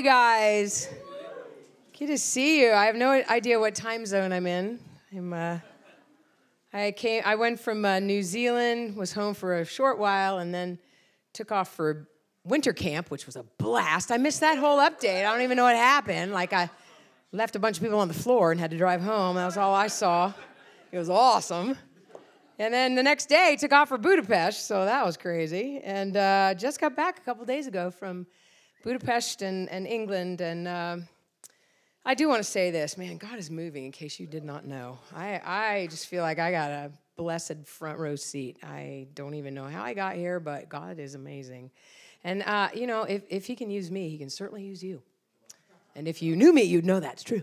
you guys? Good to see you. I have no idea what time zone I'm in. I'm, uh, I came. I went from uh, New Zealand, was home for a short while, and then took off for winter camp, which was a blast. I missed that whole update. I don't even know what happened. Like I left a bunch of people on the floor and had to drive home. That was all I saw. It was awesome. And then the next day, took off for Budapest, so that was crazy. And uh, just got back a couple days ago from Budapest and, and England. And uh, I do want to say this, man, God is moving, in case you did not know. I, I just feel like I got a blessed front row seat. I don't even know how I got here, but God is amazing. And, uh, you know, if, if He can use me, He can certainly use you. And if you knew me, you'd know that's true.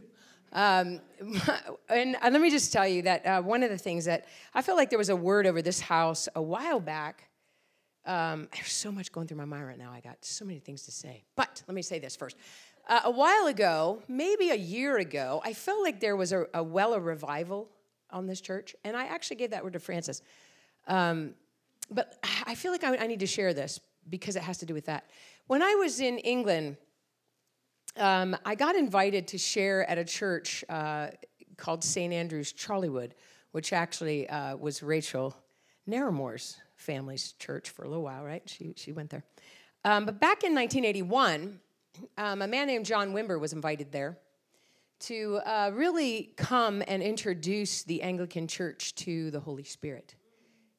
Um, and uh, let me just tell you that uh, one of the things that I felt like there was a word over this house a while back. Um, there's so much going through my mind right now. I got so many things to say. But let me say this first. Uh, a while ago, maybe a year ago, I felt like there was a, a well of revival on this church. And I actually gave that word to Francis. Um, but I feel like I, I need to share this because it has to do with that. When I was in England, um, I got invited to share at a church uh, called St. Andrew's Chorleywood, which actually uh, was Rachel Narramore's family's church for a little while, right? She, she went there. Um, but back in 1981, um, a man named John Wimber was invited there to uh, really come and introduce the Anglican Church to the Holy Spirit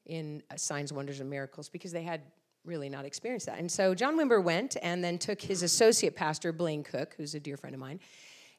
in uh, signs, wonders, and miracles because they had really not experienced that. And so John Wimber went and then took his associate pastor, Blaine Cook, who's a dear friend of mine.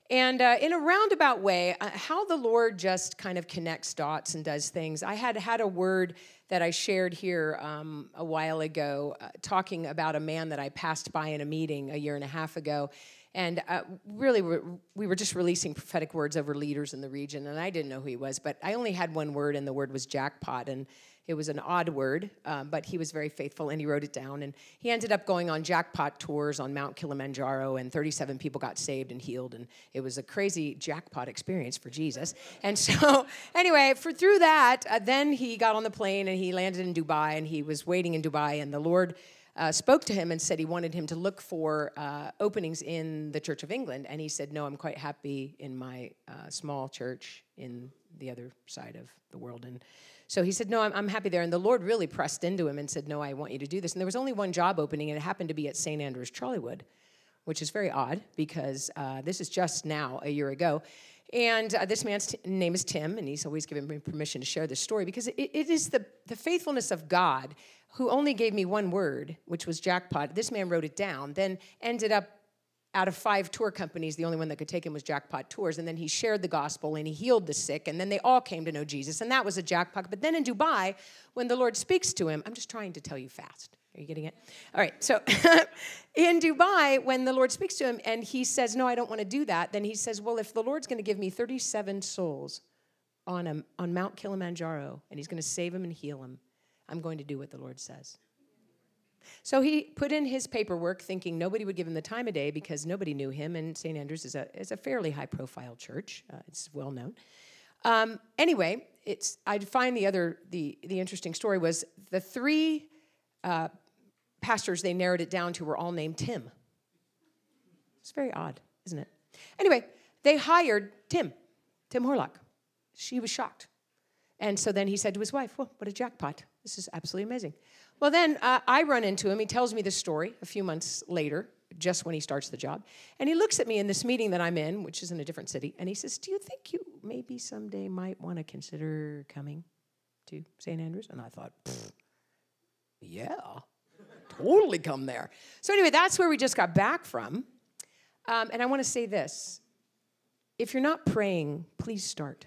And uh, in a roundabout way, uh, how the Lord just kind of connects dots and does things. I had had a word that I shared here um, a while ago, uh, talking about a man that I passed by in a meeting a year and a half ago. And uh, really, we were just releasing prophetic words over leaders in the region, and I didn't know who he was, but I only had one word, and the word was jackpot. And it was an odd word, um, but he was very faithful and he wrote it down. And he ended up going on jackpot tours on Mount Kilimanjaro, and 37 people got saved and healed. And it was a crazy jackpot experience for Jesus. And so, anyway, for through that, uh, then he got on the plane and he landed in Dubai, and he was waiting in Dubai, and the Lord. Uh, spoke to him and said he wanted him to look for uh, openings in the Church of England. And he said, No, I'm quite happy in my uh, small church in the other side of the world. And so he said, No, I'm, I'm, happy there. And the Lord really pressed into him and said, No, I want you to do this. And there was only one job opening, and it happened to be at St. Andrew's Chorleywood, which is very odd because uh, this is just now, a year ago. And uh, this man's t- name is Tim, and he's always given me permission to share this story because it, it is the, the faithfulness of God who only gave me one word, which was jackpot. This man wrote it down, then ended up out of five tour companies, the only one that could take him was Jackpot Tours. And then he shared the gospel and he healed the sick. And then they all came to know Jesus. And that was a jackpot. But then in Dubai, when the Lord speaks to him, I'm just trying to tell you fast. Are you getting it? All right. So in Dubai, when the Lord speaks to him and he says, No, I don't want to do that, then he says, Well, if the Lord's going to give me 37 souls on, a, on Mount Kilimanjaro and he's going to save them and heal them, I'm going to do what the Lord says. So he put in his paperwork thinking nobody would give him the time of day because nobody knew him, and St. Andrews is a, is a fairly high profile church. Uh, it's well known. Um, anyway, it's, I'd find the other, the, the interesting story was the three uh, pastors they narrowed it down to were all named Tim. It's very odd, isn't it? Anyway, they hired Tim, Tim Horlock. She was shocked. And so then he said to his wife, Well, what a jackpot. This is absolutely amazing. Well, then uh, I run into him. He tells me the story a few months later, just when he starts the job. And he looks at me in this meeting that I'm in, which is in a different city, and he says, Do you think you maybe someday might want to consider coming to St. Andrews? And I thought, Yeah, totally come there. So, anyway, that's where we just got back from. Um, and I want to say this if you're not praying, please start.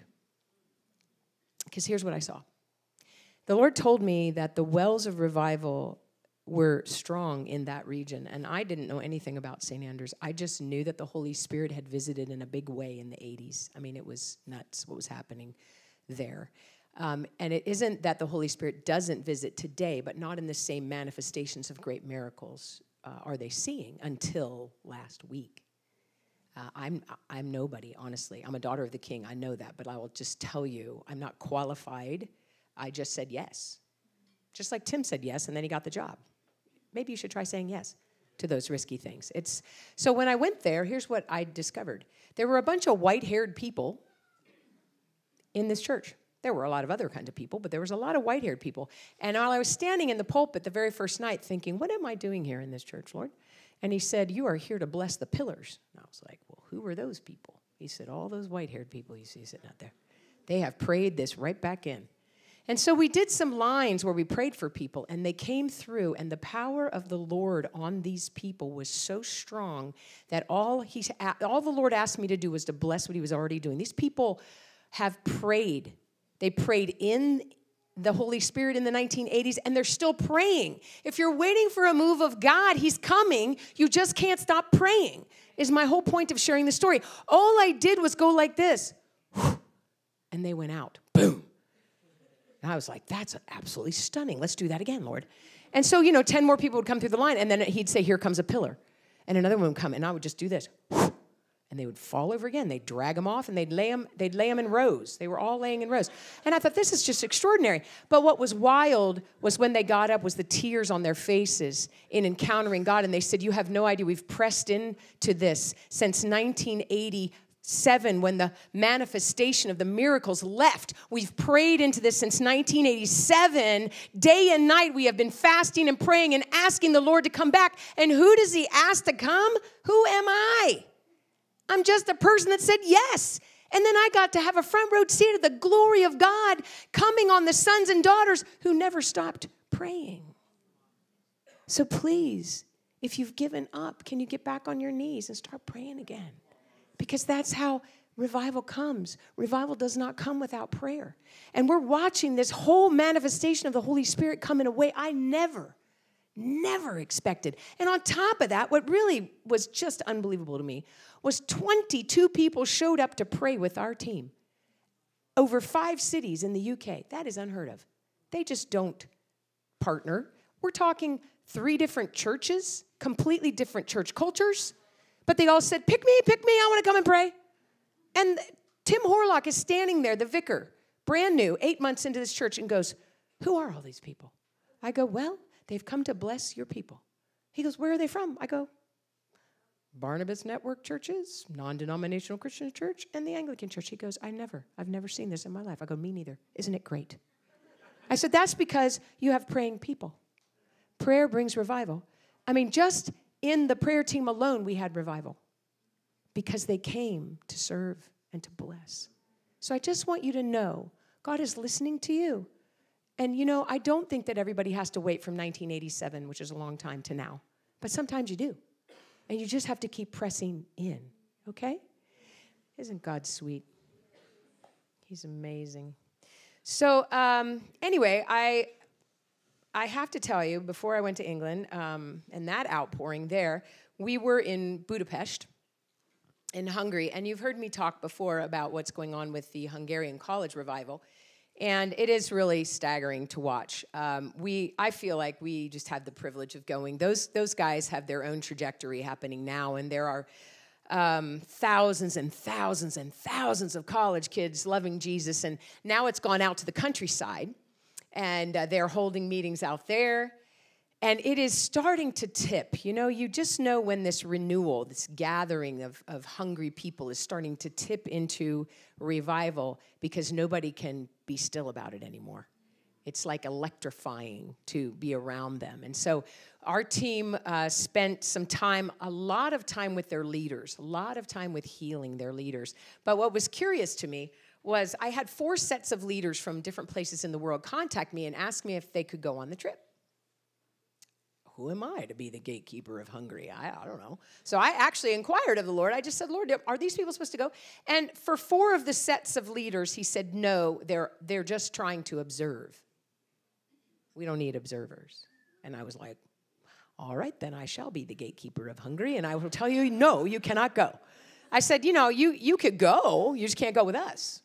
Because here's what I saw the Lord told me that the wells of revival were strong in that region. And I didn't know anything about St. Andrews. I just knew that the Holy Spirit had visited in a big way in the 80s. I mean, it was nuts what was happening there. Um, and it isn't that the Holy Spirit doesn't visit today, but not in the same manifestations of great miracles uh, are they seeing until last week. Uh, I'm, I'm nobody, honestly. I'm a daughter of the king. I know that, but I will just tell you, I'm not qualified I just said yes. Just like Tim said yes, and then he got the job. Maybe you should try saying yes. to those risky things. It's so when I went there, here's what I discovered. There were a bunch of white-haired people in this church. There were a lot of other kinds of people, but there was a lot of white-haired people. And while I was standing in the pulpit the very first night thinking, "What am I doing here in this church, Lord?" And he said, "You are here to bless the pillars." And I was like, "Well, who are those people?" He said, "All those white-haired people you see sitting out there. They have prayed this right back in." And so we did some lines where we prayed for people, and they came through, and the power of the Lord on these people was so strong that all, he, all the Lord asked me to do was to bless what he was already doing. These people have prayed. They prayed in the Holy Spirit in the 1980s, and they're still praying. If you're waiting for a move of God, He's coming. You just can't stop praying, is my whole point of sharing the story. All I did was go like this, and they went out. Boom. And I was like, that's absolutely stunning. Let's do that again, Lord. And so, you know, 10 more people would come through the line, and then he'd say, Here comes a pillar. And another one would come, and I would just do this. And they would fall over again. They'd drag them off and they'd lay them, they'd lay them in rows. They were all laying in rows. And I thought, this is just extraordinary. But what was wild was when they got up was the tears on their faces in encountering God. And they said, You have no idea. We've pressed into this since 1980 7 when the manifestation of the miracles left. We've prayed into this since 1987. Day and night, we have been fasting and praying and asking the Lord to come back. And who does He ask to come? Who am I? I'm just a person that said yes. And then I got to have a front row seat of the glory of God coming on the sons and daughters who never stopped praying. So please, if you've given up, can you get back on your knees and start praying again? Because that's how revival comes. Revival does not come without prayer. And we're watching this whole manifestation of the Holy Spirit come in a way I never, never expected. And on top of that, what really was just unbelievable to me was 22 people showed up to pray with our team over five cities in the UK. That is unheard of. They just don't partner. We're talking three different churches, completely different church cultures but they all said, Pick me, pick me, I want to come and pray. And Tim Horlock is standing there, the vicar, brand new, eight months into this church, and goes, Who are all these people? I go, Well, they've come to bless your people. He goes, Where are they from? I go, Barnabas Network churches, non denominational Christian church, and the Anglican church. He goes, I never, I've never seen this in my life. I go, Me neither. Isn't it great? I said, That's because you have praying people. Prayer brings revival. I mean, just in the prayer team alone, we had revival because they came to serve and to bless. So I just want you to know God is listening to you. And you know, I don't think that everybody has to wait from 1987, which is a long time, to now. But sometimes you do. And you just have to keep pressing in, okay? Isn't God sweet? He's amazing. So, um, anyway, I I have to tell you, before I went to England um, and that outpouring there, we were in Budapest in Hungary. And you've heard me talk before about what's going on with the Hungarian college revival. And it is really staggering to watch. Um, we, I feel like we just had the privilege of going. Those, those guys have their own trajectory happening now, and there are um, thousands and thousands and thousands of college kids loving Jesus. And now it's gone out to the countryside and uh, they're holding meetings out there. And it is starting to tip. You know, you just know when this renewal, this gathering of, of hungry people is starting to tip into revival because nobody can be still about it anymore. It's like electrifying to be around them. And so our team uh, spent some time, a lot of time with their leaders, a lot of time with healing their leaders. But what was curious to me was I had four sets of leaders from different places in the world contact me and ask me if they could go on the trip. Who am I to be the gatekeeper of Hungary? I, I don't know. So I actually inquired of the Lord. I just said, Lord, are these people supposed to go? And for four of the sets of leaders, he said, no, they're, they're just trying to observe. We don't need observers. And I was like, all right, then I shall be the gatekeeper of Hungary, and I will tell you, no, you cannot go. I said, you know, you, you could go, you just can't go with us.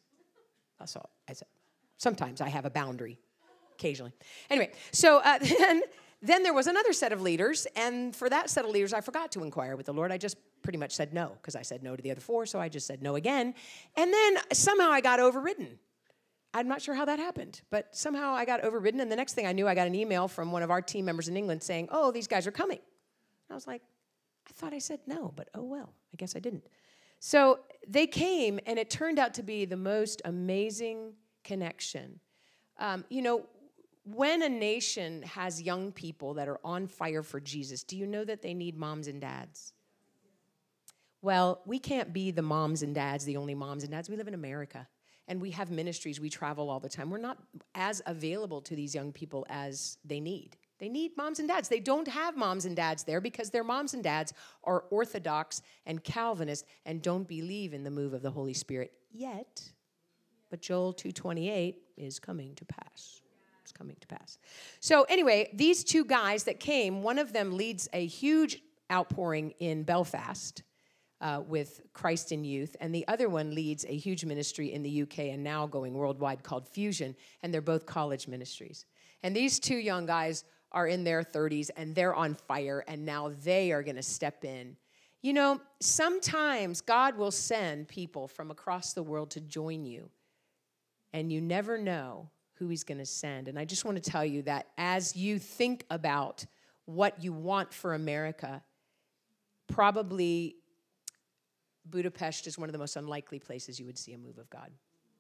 Said. Sometimes I have a boundary, occasionally. Anyway, so uh, then, then there was another set of leaders, and for that set of leaders, I forgot to inquire with the Lord. I just pretty much said no because I said no to the other four, so I just said no again. And then somehow I got overridden. I'm not sure how that happened, but somehow I got overridden, and the next thing I knew, I got an email from one of our team members in England saying, Oh, these guys are coming I was like, I thought I said no, but oh well, I guess I didn't. So they came, and it turned out to be the most amazing connection. Um, you know, when a nation has young people that are on fire for Jesus, do you know that they need moms and dads? Well, we can't be the moms and dads, the only moms and dads. We live in America and we have ministries, we travel all the time. We're not as available to these young people as they need. They need moms and dads. They don't have moms and dads there because their moms and dads are Orthodox and Calvinist and don't believe in the move of the Holy Spirit yet. But Joel 2:28 is coming to pass. It's coming to pass. So anyway, these two guys that came, one of them leads a huge outpouring in Belfast uh, with Christ in Youth, and the other one leads a huge ministry in the UK and now going worldwide called Fusion, and they're both college ministries. And these two young guys are in their 30s and they're on fire, and now they are going to step in. You know, sometimes God will send people from across the world to join you, and you never know who He's going to send. And I just want to tell you that as you think about what you want for America, probably Budapest is one of the most unlikely places you would see a move of God.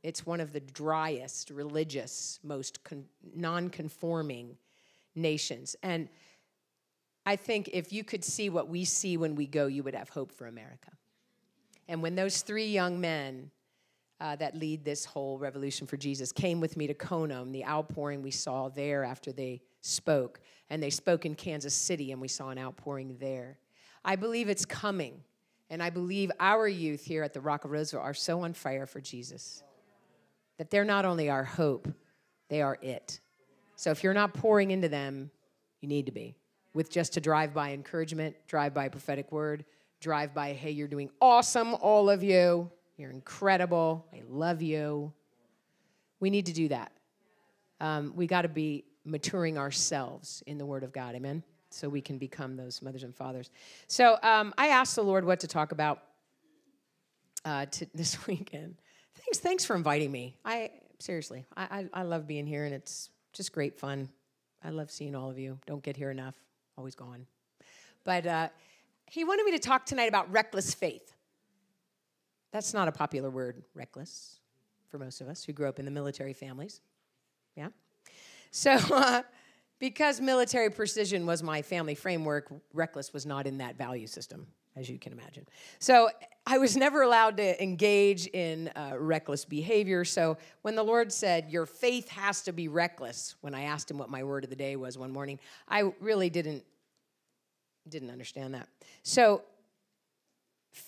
It's one of the driest, religious, most con- non conforming nations. And I think if you could see what we see when we go, you would have hope for America. And when those three young men uh, that lead this whole revolution for Jesus came with me to Conum, the outpouring we saw there after they spoke, and they spoke in Kansas City, and we saw an outpouring there. I believe it's coming. And I believe our youth here at the Rock of Roseville are so on fire for Jesus that they're not only our hope, they are it. So if you're not pouring into them, you need to be. With just to drive by encouragement, drive by prophetic word, drive by, hey, you're doing awesome, all of you. You're incredible. I love you. We need to do that. Um, we got to be maturing ourselves in the Word of God. Amen so we can become those mothers and fathers. So um, I asked the Lord what to talk about uh, to this weekend. Thanks, thanks for inviting me. I seriously, I, I, I love being here, and it's just great fun. I love seeing all of you. Don't get here enough. Always gone. But uh, he wanted me to talk tonight about reckless faith. That's not a popular word, reckless, for most of us who grew up in the military families. Yeah. So. Uh, because military precision was my family framework, reckless was not in that value system, as you can imagine. So I was never allowed to engage in uh, reckless behavior. So when the Lord said, Your faith has to be reckless, when I asked him what my word of the day was one morning, I really didn't, didn't understand that. So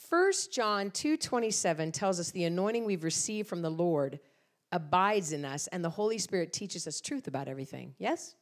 1 John 2:27 tells us the anointing we've received from the Lord abides in us and the Holy Spirit teaches us truth about everything. Yes?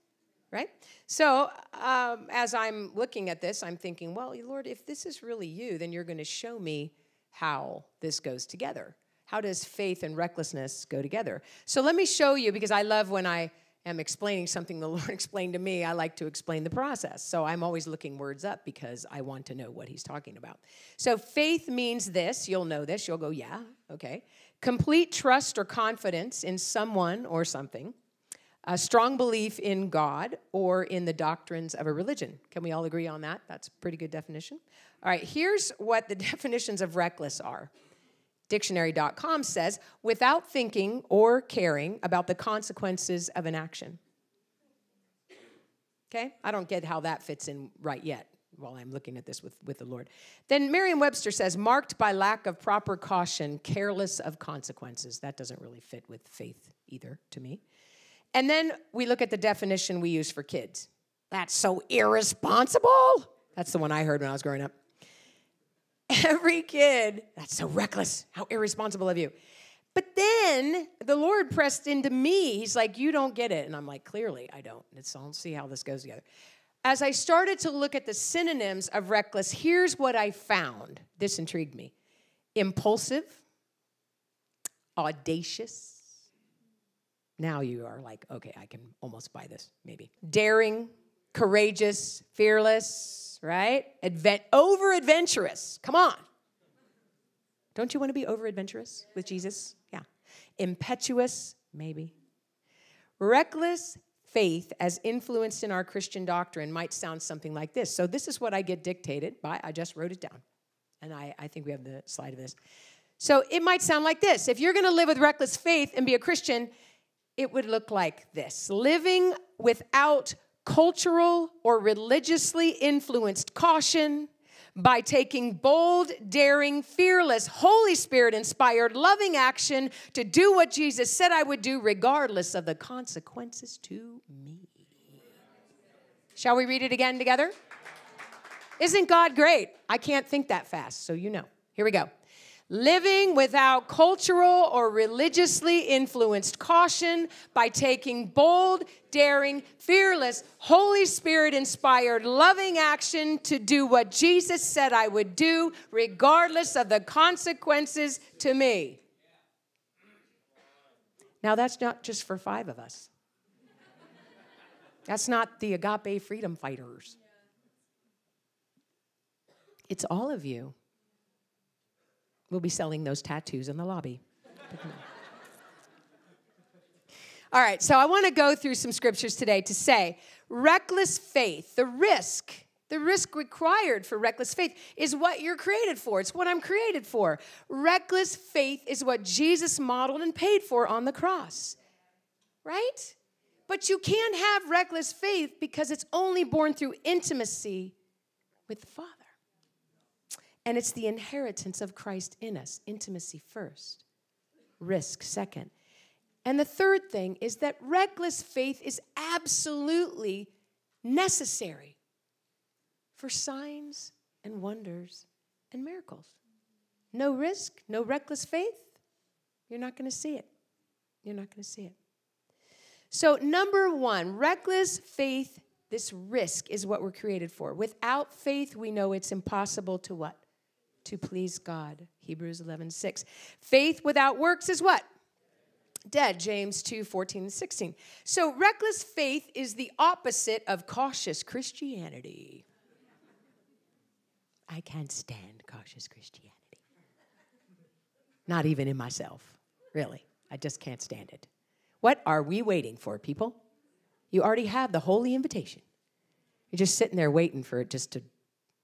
Right? So um, as I'm looking at this, I'm thinking, well, Lord, if this is really you, then you're going to show me how this goes together. How does faith and recklessness go together? So let me show you because I love when I am explaining something the Lord explained to me, I like to explain the process. So I'm always looking words up because I want to know what he's talking about. So faith means this, you'll know this, you'll go, yeah, okay. Complete trust or confidence in someone or something a strong belief in God or in the doctrines of a religion. Can we all agree on that? That's a pretty good definition. All right, here's what the definitions of reckless are. Dictionary.com says without thinking or caring about the consequences of an action. Okay, I don't get how that fits in right yet while I'm looking at this with, with the Lord. Then Merriam Webster says, marked by lack of proper caution, careless of consequences. That doesn't really fit with faith either to me. And then we look at the definition we use for kids. That's so irresponsible. That's the one I heard when I was growing up. Every kid, that's so reckless. How irresponsible of you. But then the Lord pressed into me. He's like, You don't get it. And I'm like, Clearly, I don't. It's, I'll see how this goes together. As I started to look at the synonyms of reckless, here's what I found. This intrigued me impulsive, audacious, now you are like, okay, I can almost buy this, maybe. Daring, courageous, fearless, right? Advent, over adventurous. Come on. Don't you want to be over adventurous with Jesus? Yeah. Impetuous, maybe. Reckless, faith as influenced in our Christian doctrine might sound something like this. So, this is what I get dictated by. I just wrote it down. And I, I think we have the slide of this. So, it might sound like this If you're going to live with reckless faith and be a Christian, it would look like this living without cultural or religiously influenced caution by taking bold, daring, fearless, Holy Spirit inspired, loving action to do what Jesus said I would do, regardless of the consequences to me. Shall we read it again together? Isn't God great? I can't think that fast, so you know. Here we go living without cultural or religiously influenced caution by taking bold, daring, fearless, Holy Spirit inspired, loving action to do what Jesus said I would do, regardless of the consequences to me. Now, that's not just for five of us. That's not the agape freedom fighters. It's all of you. We'll be selling those tattoos in the lobby. All right, so I want to go through some scriptures today to say reckless faith, the risk, the risk required for reckless faith is what you're created for. It's what I'm created for. Reckless faith is what Jesus modeled and paid for on the cross, right? But you can't have reckless faith because it's only born through intimacy with the Father. And it's the inheritance of Christ in us intimacy first, risk second. And the third thing is that reckless faith is absolutely necessary for signs and wonders and miracles. No risk, no reckless faith, you're not going to see it. You're not going to see it. So, number one, reckless faith, this risk is what we're created for. Without faith, we know it's impossible to what? To please God. Hebrews 11, 6. Faith without works is what? Dead. James 2, 14 and 16. So reckless faith is the opposite of cautious Christianity. I can't stand cautious Christianity. Not even in myself, really. I just can't stand it. What are we waiting for, people? You already have the holy invitation. You're just sitting there waiting for it just to,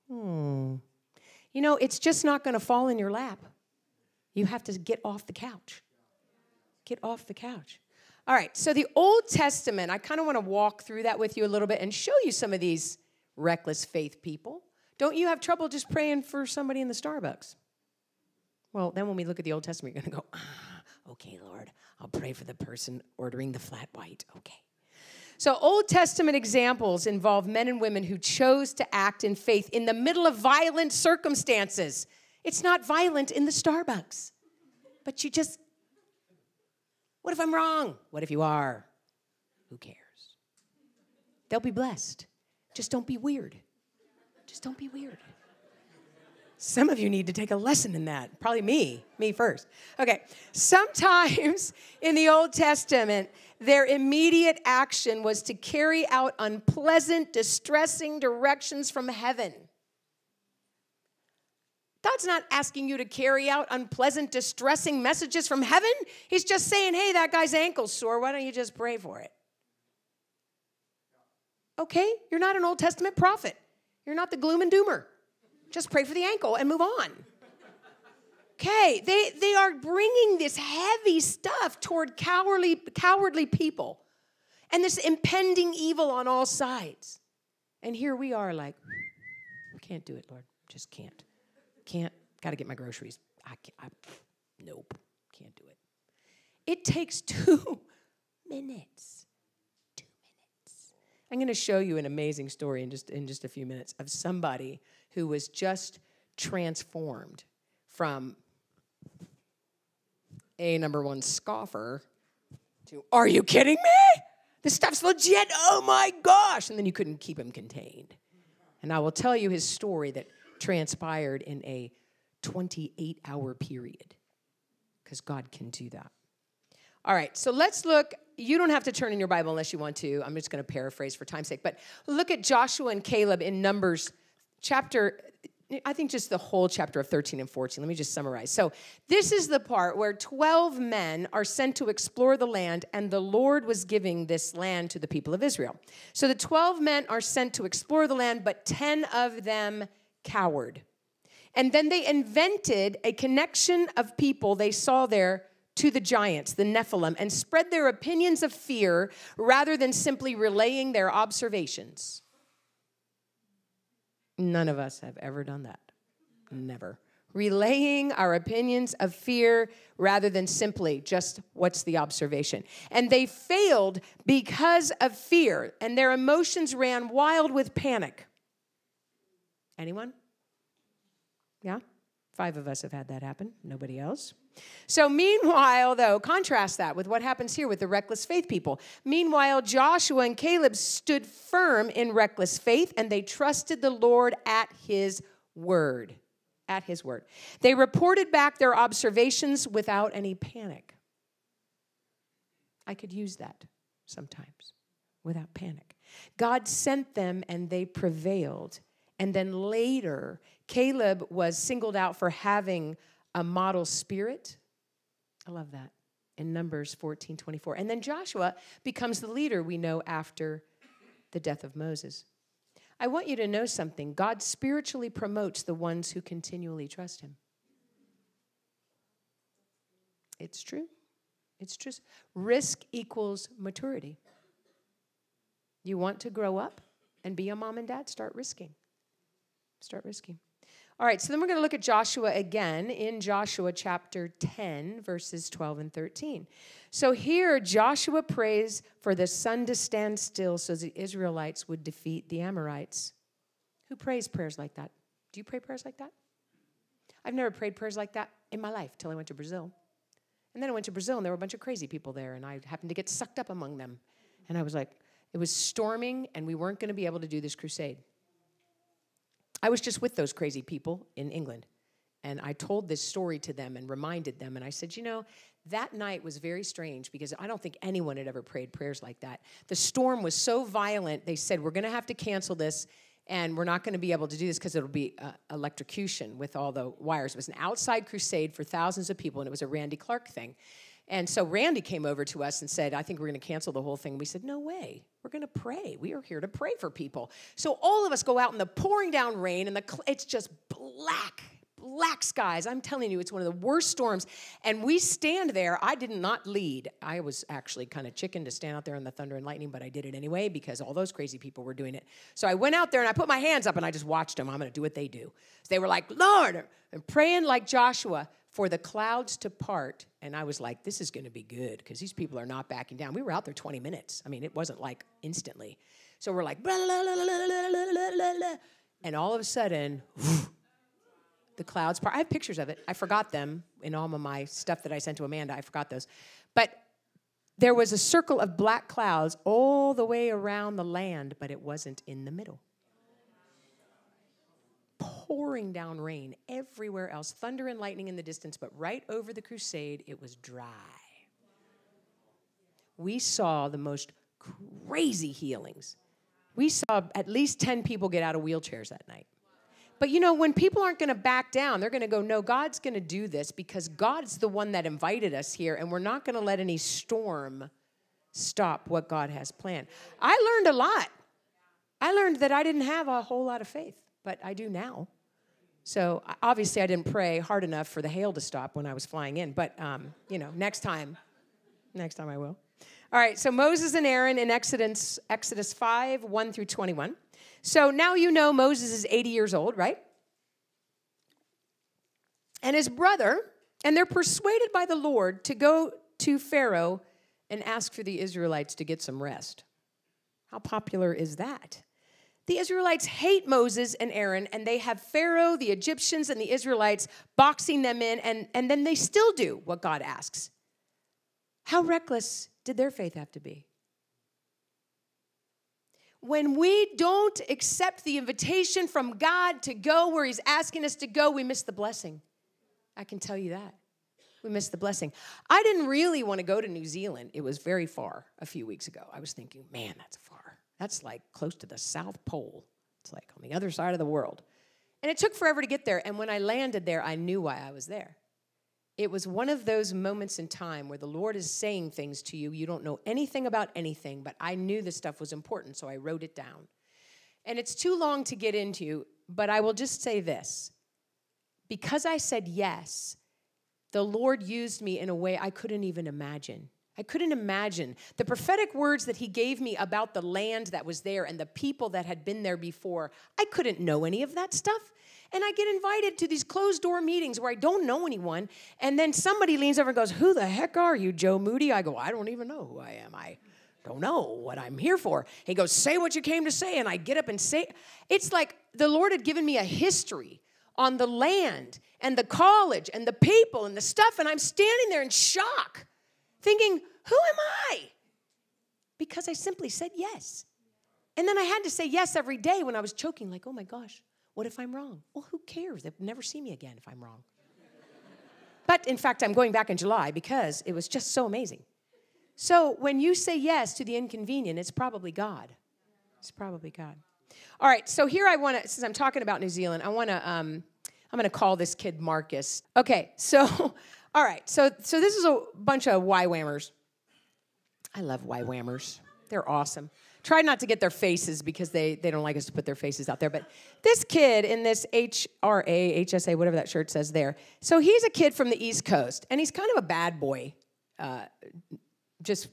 hmm. You know, it's just not going to fall in your lap. You have to get off the couch. Get off the couch. All right, so the Old Testament, I kind of want to walk through that with you a little bit and show you some of these reckless faith people. Don't you have trouble just praying for somebody in the Starbucks? Well, then when we look at the Old Testament, you're going to go, ah, okay, Lord, I'll pray for the person ordering the flat white. Okay. So, Old Testament examples involve men and women who chose to act in faith in the middle of violent circumstances. It's not violent in the Starbucks, but you just, what if I'm wrong? What if you are? Who cares? They'll be blessed. Just don't be weird. Just don't be weird. Some of you need to take a lesson in that. Probably me, me first. Okay, sometimes in the Old Testament, their immediate action was to carry out unpleasant, distressing directions from heaven. God's not asking you to carry out unpleasant, distressing messages from heaven. He's just saying, hey, that guy's ankle's sore. Why don't you just pray for it? Okay, you're not an Old Testament prophet. You're not the gloom and doomer. Just pray for the ankle and move on. Okay, they, they are bringing this heavy stuff toward cowardly, cowardly people and this impending evil on all sides. And here we are, like, we can't do it, Lord. Just can't. Can't. Got to get my groceries. I can't. I, nope. Can't do it. It takes two minutes. Two minutes. I'm going to show you an amazing story in just in just a few minutes of somebody who was just transformed from a number one scoffer to, Are you kidding me? This stuff's legit. Oh my gosh. And then you couldn't keep him contained. And I will tell you his story that transpired in a 28 hour period because God can do that. All right, so let's look. You don't have to turn in your Bible unless you want to. I'm just going to paraphrase for time's sake. But look at Joshua and Caleb in Numbers chapter I think just the whole chapter of 13 and 14. Let me just summarize. So, this is the part where 12 men are sent to explore the land, and the Lord was giving this land to the people of Israel. So, the 12 men are sent to explore the land, but 10 of them cowered. And then they invented a connection of people they saw there to the giants, the Nephilim, and spread their opinions of fear rather than simply relaying their observations. None of us have ever done that. Never. Relaying our opinions of fear rather than simply just what's the observation. And they failed because of fear, and their emotions ran wild with panic. Anyone? Yeah? Five of us have had that happen. Nobody else. So, meanwhile, though, contrast that with what happens here with the reckless faith people. Meanwhile, Joshua and Caleb stood firm in reckless faith and they trusted the Lord at his word. At his word. They reported back their observations without any panic. I could use that sometimes without panic. God sent them and they prevailed. And then later, Caleb was singled out for having a model spirit. I love that in Numbers 14 24. And then Joshua becomes the leader we know after the death of Moses. I want you to know something God spiritually promotes the ones who continually trust him. It's true. It's true. Risk equals maturity. You want to grow up and be a mom and dad? Start risking. Start risking. All right, so then we're going to look at Joshua again in Joshua chapter 10, verses 12 and 13. So here, Joshua prays for the sun to stand still so the Israelites would defeat the Amorites. Who prays prayers like that? Do you pray prayers like that? I've never prayed prayers like that in my life till I went to Brazil. And then I went to Brazil and there were a bunch of crazy people there, and I happened to get sucked up among them. And I was like, it was storming, and we weren't going to be able to do this crusade. I was just with those crazy people in England. And I told this story to them and reminded them. And I said, you know, that night was very strange because I don't think anyone had ever prayed prayers like that. The storm was so violent, they said, we're going to have to cancel this and we're not going to be able to do this because it'll be uh, electrocution with all the wires. It was an outside crusade for thousands of people, and it was a Randy Clark thing. And so Randy came over to us and said, I think we're going to cancel the whole thing. We said, No way. We're going to pray. We are here to pray for people. So all of us go out in the pouring down rain, and the it's just black, black skies. I'm telling you, it's one of the worst storms. And we stand there. I did not lead. I was actually kind of chicken to stand out there in the thunder and lightning, but I did it anyway because all those crazy people were doing it. So I went out there and I put my hands up and I just watched them. I'm going to do what they do. So they were like, Lord, and praying like Joshua for the clouds to part. And I was like, this is going to be good because these people are not backing down. We were out there 20 minutes. I mean, it wasn't like instantly. So we're like, and all of a sudden, the clouds part. I have pictures of it. I forgot them in all of my stuff that I sent to Amanda. I forgot those. But there was a circle of black clouds all the way around the land, but it wasn't in the middle pouring down rain everywhere else, thunder and lightning in the distance, but right over the crusade, it was dry. We saw the most crazy healings. We saw at least 10 people get out of wheelchairs that night. But you know, when people aren't going to back down, they're going to go, no, God's going to do this because God's the one that invited us here, and we're not going to let any storm stop what God has planned. I learned a lot. I learned that I didn't have a whole lot of faith, but I do now. So obviously, I didn't pray hard enough for the hail to stop when I was flying in. But um, you know, next time, next time I will. All right. So Moses and Aaron in Exodus Exodus five one through twenty one. So now you know Moses is eighty years old, right? And his brother, and they're persuaded by the Lord to go to Pharaoh and ask for the Israelites to get some rest. How popular is that? The Israelites hate Moses and Aaron, and they have Pharaoh, the Egyptians, and the Israelites boxing them in, and, and then they still do what God asks. How reckless did their faith have to be? When we don't accept the invitation from God to go where He's asking us to go, we miss the blessing. I can tell you that. We miss the blessing. I didn't really want to go to New Zealand. It was very far a few weeks ago. I was thinking, man, that's far. That's like close to the South Pole. It's like on the other side of the world. And it took forever to get there. And when I landed there, I knew why I was there. It was one of those moments in time where the Lord is saying things to you. You don't know anything about anything, but I knew this stuff was important, so I wrote it down. And it's too long to get into, but I will just say this. Because I said yes, the Lord used me in a way I couldn't even imagine. I couldn't imagine the prophetic words that he gave me about the land that was there and the people that had been there before. I couldn't know any of that stuff. And I get invited to these closed door meetings where I don't know anyone. And then somebody leans over and goes, Who the heck are you, Jo Moody? I go, I don't even know who I am. I don't know what I'm here for. He goes, Say what you came to say. And I get up and say, It's like the Lord had given me a history on the land and the college and the people and the stuff. And I'm standing there in shock, thinking, Who am I? Because I simply said yes. And then I had to say yes every day when I was choking, like, Oh my gosh, what if I'm wrong? Well, who cares? They'll never see me again if I'm wrong. but in fact, I'm going back in July because it was just so amazing. So when you say yes to the inconvenient, it's probably God. It's probably God. All right, so here I want to, since I'm talking about New Zealand, I want to, um, I'm going to call this kid Marcus. Okay, so, all right, so so this is a bunch of YWAMers. I love YWAMers. They're awesome. Try not to get their faces because they, they don't like us to put their faces out there. But this kid in this HRA, HSA, whatever that shirt says there, so he's a kid from the East Coast, and he's kind of a bad boy. Uh, just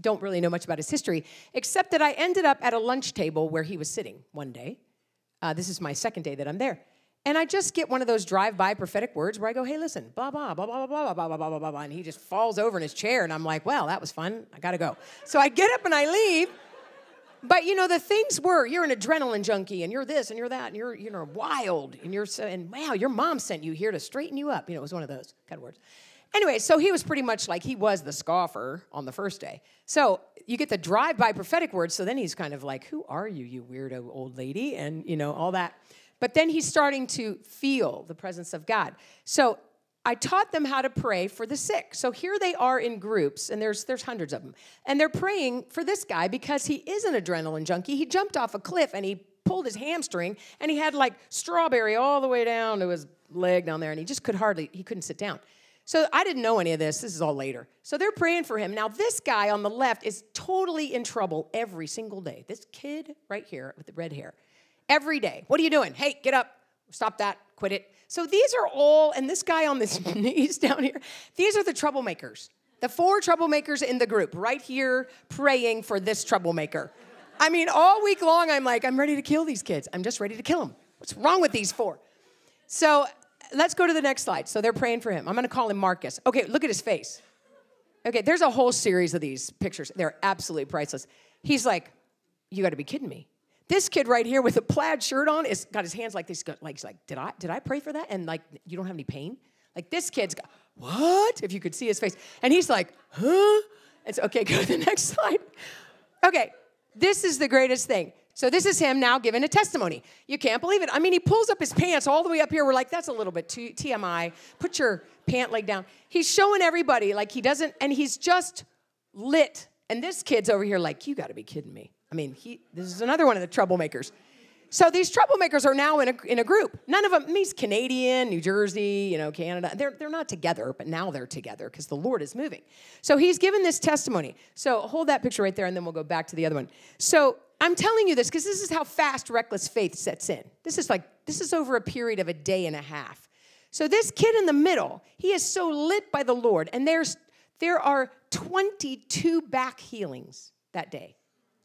don't really know much about his history, except that I ended up at a lunch table where he was sitting one day. Uh, this is my second day that I'm there. And I just get one of those drive-by prophetic words where I go, "Hey, listen, blah blah blah blah blah blah blah blah blah blah blah," and he just falls over in his chair, and I'm like, "Well, that was fun. I gotta go." So I get up and I leave, but you know, the things were you're an adrenaline junkie and you're this and you're that and you're you know wild and you're so and wow, your mom sent you here to straighten you up. You know, it was one of those kind of words. Anyway, so he was pretty much like he was the scoffer on the first day. So you get the drive-by prophetic words. So then he's kind of like, "Who are you, you weirdo old lady?" And you know all that. But then he's starting to feel the presence of God. So I taught them how to pray for the sick. So here they are in groups, and there's there's hundreds of them, and they're praying for this guy because he is an adrenaline junkie. He jumped off a cliff and he pulled his hamstring, and he had like strawberry all the way down to his leg down there, and he just could hardly he couldn't sit down. So I didn't know any of this. This is all later. So they're praying for him. Now this guy on the left is totally in trouble every single day. This kid right here with the red hair, every day. What are you doing? Hey, get up. Stop that. Quit it. So these are all, and this guy on this knees down here, these are the troublemakers. The four troublemakers in the group, right here praying for this troublemaker. I mean, all week long, I'm like, I'm ready to kill these kids. I'm just ready to kill them. What's wrong with these four? So let's go to the next slide. So they're praying for him. I'm going to call him Marcus. Okay, look at his face. Okay, there's a whole series of these pictures. They're absolutely priceless. He's like, You got to be kidding me. This kid right here with a plaid shirt on is got his hands like this. Like he's like, did I did I pray for that? And like, you don't have any pain. Like this kid's got what? If you could see his face, and he's like, huh? It's okay. Go to the next slide. Okay, this is the greatest thing. So this is him now giving a testimony. You can't believe it. I mean, he pulls up his pants all the way up here. We're like, that's a little bit too TMI. Put your pant leg down. He's showing everybody like he doesn't, and he's just lit. And this kid's over here like, you got to be kidding me. I mean, he, this is another one of the troublemakers. So these troublemakers are now in a, in a group. None of them, he's Canadian, New Jersey, you know, Canada. They're, they're not together, but now they're together because the Lord is moving. So he's given this testimony. So hold that picture right there, and then we'll go back to the other one. So I'm telling you this because this is how fast reckless faith sets in. This is like, this is over a period of a day and a half. So this kid in the middle, he is so lit by the Lord, and there's there are 22 back healings that day.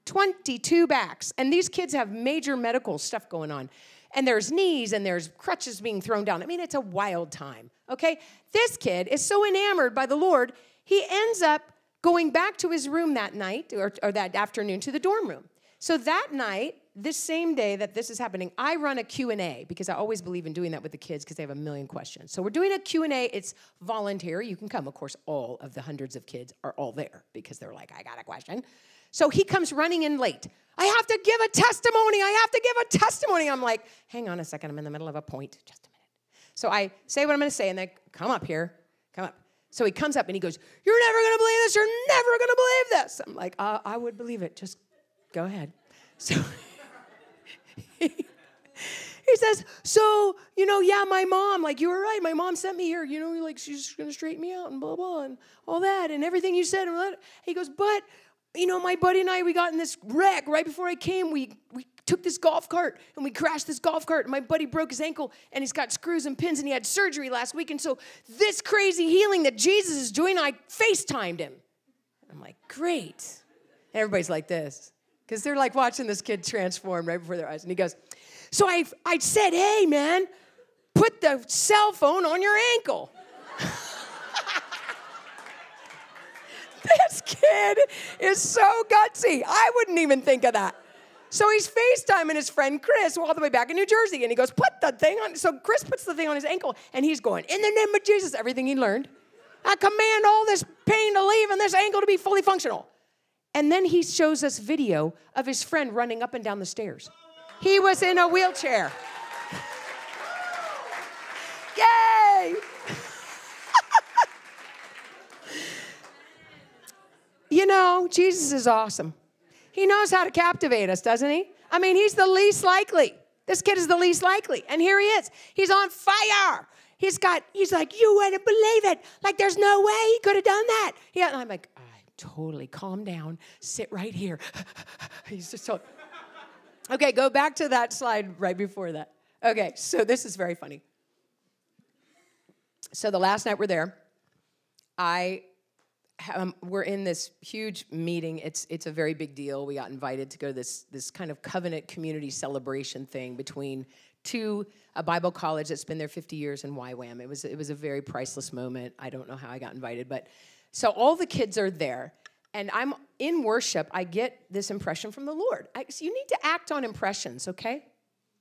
22 backs. And these kids have major medical stuff going on. And there's knees and there's crutches being thrown down. I mean, it's a wild time, okay? This kid is so enamored by the Lord, he ends up going back to his room that night or, or that afternoon to the dorm room. So that night, this same day that this is happening, I run a Q&A because I always believe in doing that with the kids because they have a million questions. So we're doing a Q&A. It's voluntary. You can come. Of course, all of the hundreds of kids are all there because they're like, I got a question. So he comes running in late. I have to give a testimony. I have to give a testimony. I'm like, hang on a second. I'm in the middle of a point. Just a minute. So I say what I'm going to say, and then come up here. Come up. So he comes up and he goes, You're never going to believe this. You're never going to believe this. I'm like, uh, I would believe it. Just go ahead. So he says, so, you know, yeah, my mom, like you were right. My mom sent me here, you know, like she's gonna straighten me out and blah, blah, and all that, and everything you said. And he goes, but, you know, my buddy and I, we got in this wreck right before I came. We, we took this golf cart and we crashed this golf cart. And my buddy broke his ankle and he's got screws and pins and he had surgery last week. And so, this crazy healing that Jesus is doing, I FaceTimed him. I'm like, great. And everybody's like this because they're like watching this kid transform right before their eyes. And he goes, So I, I said, hey, man, put the cell phone on your ankle. this kid is so gutsy. I wouldn't even think of that. So he's FaceTiming his friend Chris all the way back in New Jersey, and he goes, Put the thing on. So Chris puts the thing on his ankle, and he's going, In the name of Jesus, everything he learned. I command all this pain to leave and this ankle to be fully functional. And then he shows us video of his friend running up and down the stairs. He was in a wheelchair. Yay! You know, Jesus is awesome. He knows how to captivate us, doesn't he? I mean, he's the least likely. This kid is the least likely. And here he is. He's on fire. He's got, he's like, you wouldn't believe it. Like, there's no way he could have done that. Yeah, and I'm like, I totally calm down, sit right here. He's just so. Okay, go back to that slide right before that. Okay, so this is very funny. So the last night we're there, I um, we're in this huge meeting. It's it's a very big deal. We got invited to go to this this kind of covenant community celebration thing between two a Bible college that's been there 50 years in YWAM. It was it was a very priceless moment. I don't know how I got invited, but so all the kids are there, and I'm in worship. I get this impression from the Lord. I, so you need to act on impressions, okay?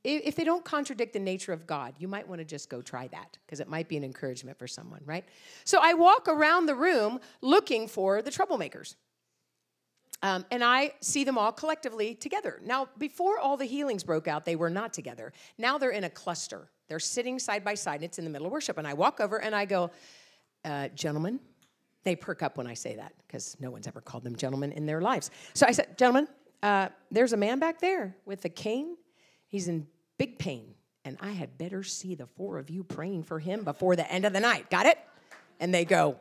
If they don't contradict the nature of God, you might want to just go try that because it might be an encouragement for someone, right? So I walk around the room looking for the troublemakers. Um, and I see them all collectively together. Now, before all the healings broke out, they were not together. Now they're in a cluster. They're sitting side by side, and it's in the middle of worship. And I walk over and I go, uh, Gentlemen, they perk up when I say that because no one's ever called them gentlemen in their lives. So I said, Gentlemen, uh, there's a man back there with a cane. He's in big pain, and I had better see the four of you praying for him before the end of the night. Got it? And they go,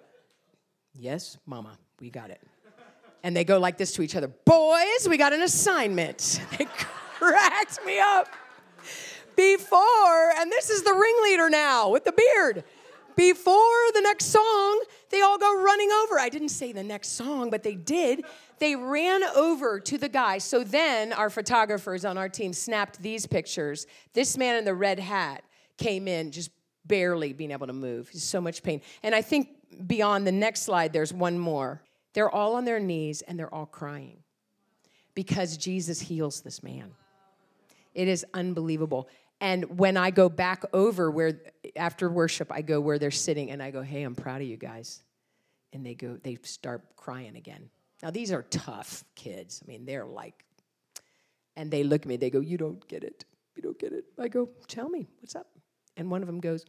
Yes, Mama, we got it. And they go like this to each other Boys, we got an assignment. They cracked me up. Before, and this is the ringleader now with the beard before the next song, they all go running over. I didn't say the next song, but they did. They ran over to the guy. So then our photographers on our team snapped these pictures. This man in the red hat came in just barely being able to move. He's so much pain. And I think beyond the next slide, there's one more. They're all on their knees and they're all crying because Jesus heals this man. It is unbelievable. And when I go back over where after worship, I go where they're sitting and I go, hey, I'm proud of you guys. And they go, they start crying again. Now, these are tough kids. I mean, they're like, and they look at me, they go, You don't get it. You don't get it. I go, Tell me, what's up? And one of them goes,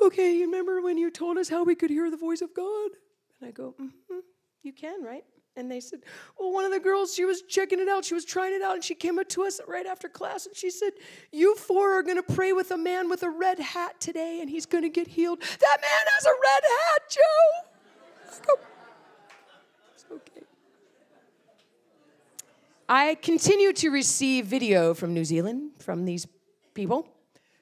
Okay, you remember when you told us how we could hear the voice of God? And I go, mm hmm, you can, right? And they said, Well, one of the girls, she was checking it out. She was trying it out, and she came up to us right after class and she said, You four are going to pray with a man with a red hat today, and he's going to get healed. That man has a red hat, Jo. I go, It's okay. I continue to receive video from New Zealand from these people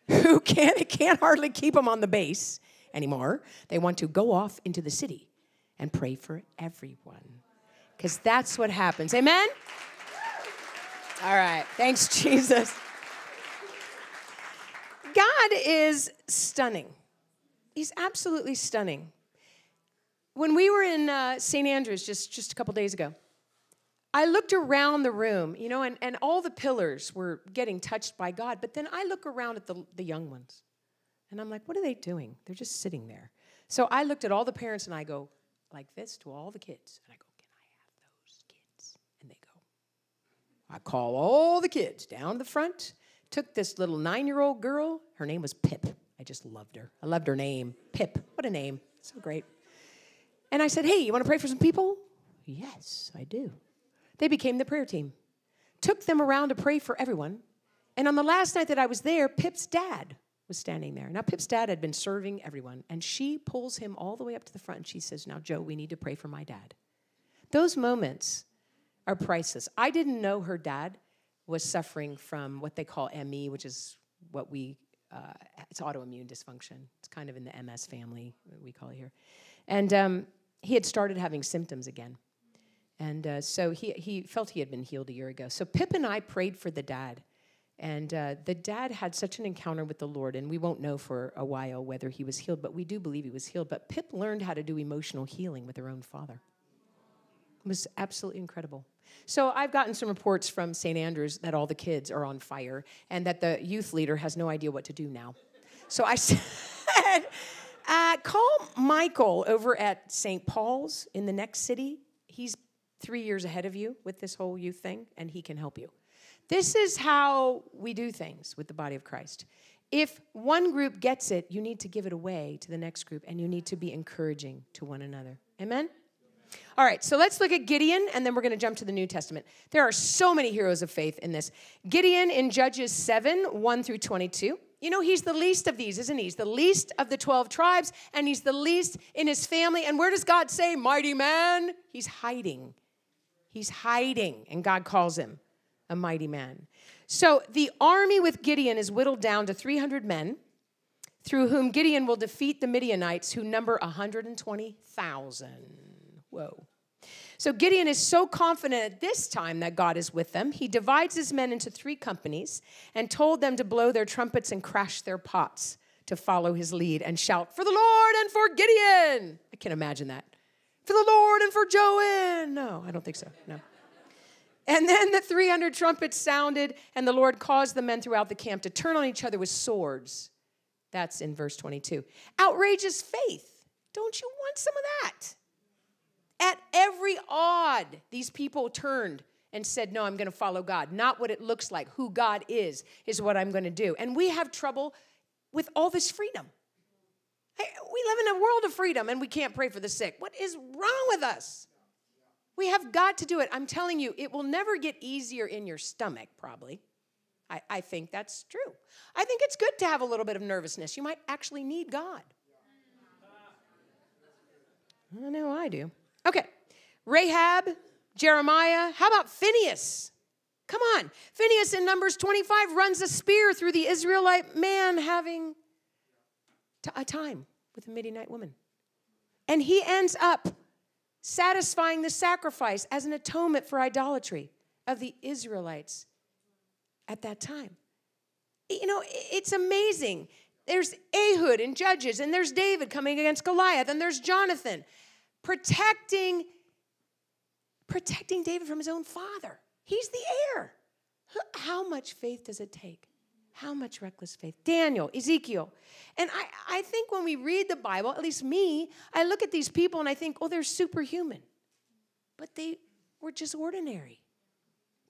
who can't, can't hardly keep them on the base anymore. They want to go off into the city and pray for everyone because that's what happens. Amen? All right. Thanks, Jesus. God is stunning. He's absolutely stunning. When we were in uh, St. Andrews just, just a couple days ago, I looked around the room, you know, and, and all the pillars were getting touched by God. But then I look around at the, the young ones, and I'm like, what are they doing? They're just sitting there. So I looked at all the parents and I go, like this to all the kids. And I go, can I have those kids? And they go, I call all the kids down the front, took this little nine year old girl. Her name was Pip. I just loved her. I loved her name. Pip. What a name. So great. And I said, Hey, you want to pray for some people? Yes, I do. They became the prayer team. Took them around to pray for everyone. And on the last night that I was there, Pip's dad was standing there. Now, Pip's dad had been serving everyone, and she pulls him all the way up to the front and she says, Now, Jo, we need to pray for my dad. Those moments are priceless. I didn't know her dad was suffering from what they call ME, which is what we, uh, it's autoimmune dysfunction. It's kind of in the MS family, we call it here. And um, he had started having symptoms again. And uh, so he, he felt he had been healed a year ago. So Pip and I prayed for the dad. And uh, the dad had such an encounter with the Lord, and we won't know for a while whether he was healed, but we do believe he was healed. But Pip learned how to do emotional healing with her own father. It was absolutely incredible. So I've gotten some reports from St. Andrews that all the kids are on fire and that the youth leader has no idea what to do now. So I said, uh, call Michael over at St. Paul's in the next city. He's three years ahead of you with this whole youth thing, and he can help you. This is how we do things with the body of Christ. If one group gets it, you need to give it away to the next group, and you need to be encouraging to one another. Amen? All right, so let's look at Gideon, and then we're going to jump to the New Testament. There are so many heroes of faith in this. Gideon in Judges 7 1 through 22. You know, he's the least of these, isn't he? He's the least of the 12 tribes, and he's the least in his family. And where does God say, mighty man? He's hiding. He's hiding, and God calls him a mighty man. So the army with Gideon is whittled down to 300 men, through whom Gideon will defeat the Midianites, who number 120,000. Whoa. So Gideon is so confident at this time that God is with them, he divides his men into three companies and told them to blow their trumpets and crash their pots to follow his lead and shout, For the Lord and for Gideon. I can imagine that. For the Lord and for Joanne. No, I don't think so. No. And then the 300 trumpets sounded, and the Lord caused the men throughout the camp to turn on each other with swords. That's in verse 22. Outrageous faith. Don't you want some of that? At every odd, these people turned and said, No, I'm going to follow God. Not what it looks like. Who God is, is what I'm going to do. And we have trouble with all this freedom. We live in a world of freedom and we can't pray for the sick. What is wrong with us? We have got to do it. I'm telling you, it will never get easier in your stomach, probably. I, I think that's true. I think it's good to have a little bit of nervousness. You might actually need God. I know I do. Okay, Rahab, Jeremiah. How about Phineas? Come on. Phineas in Numbers 25 runs a spear through the Israelite man having a time with a Midianite woman. And he ends up satisfying the sacrifice as an atonement for idolatry of the Israelites at that time. You know, it's amazing. There's Ehud and Judges, and there's David coming against Goliath, and there's Jonathan protecting protecting David from his own father. He's the heir. How much faith does it take? How much reckless faith? Daniel, Ezekiel. And I, I think when we read the Bible, at least me, I look at these people and I think, oh, they're superhuman. But they were just ordinary.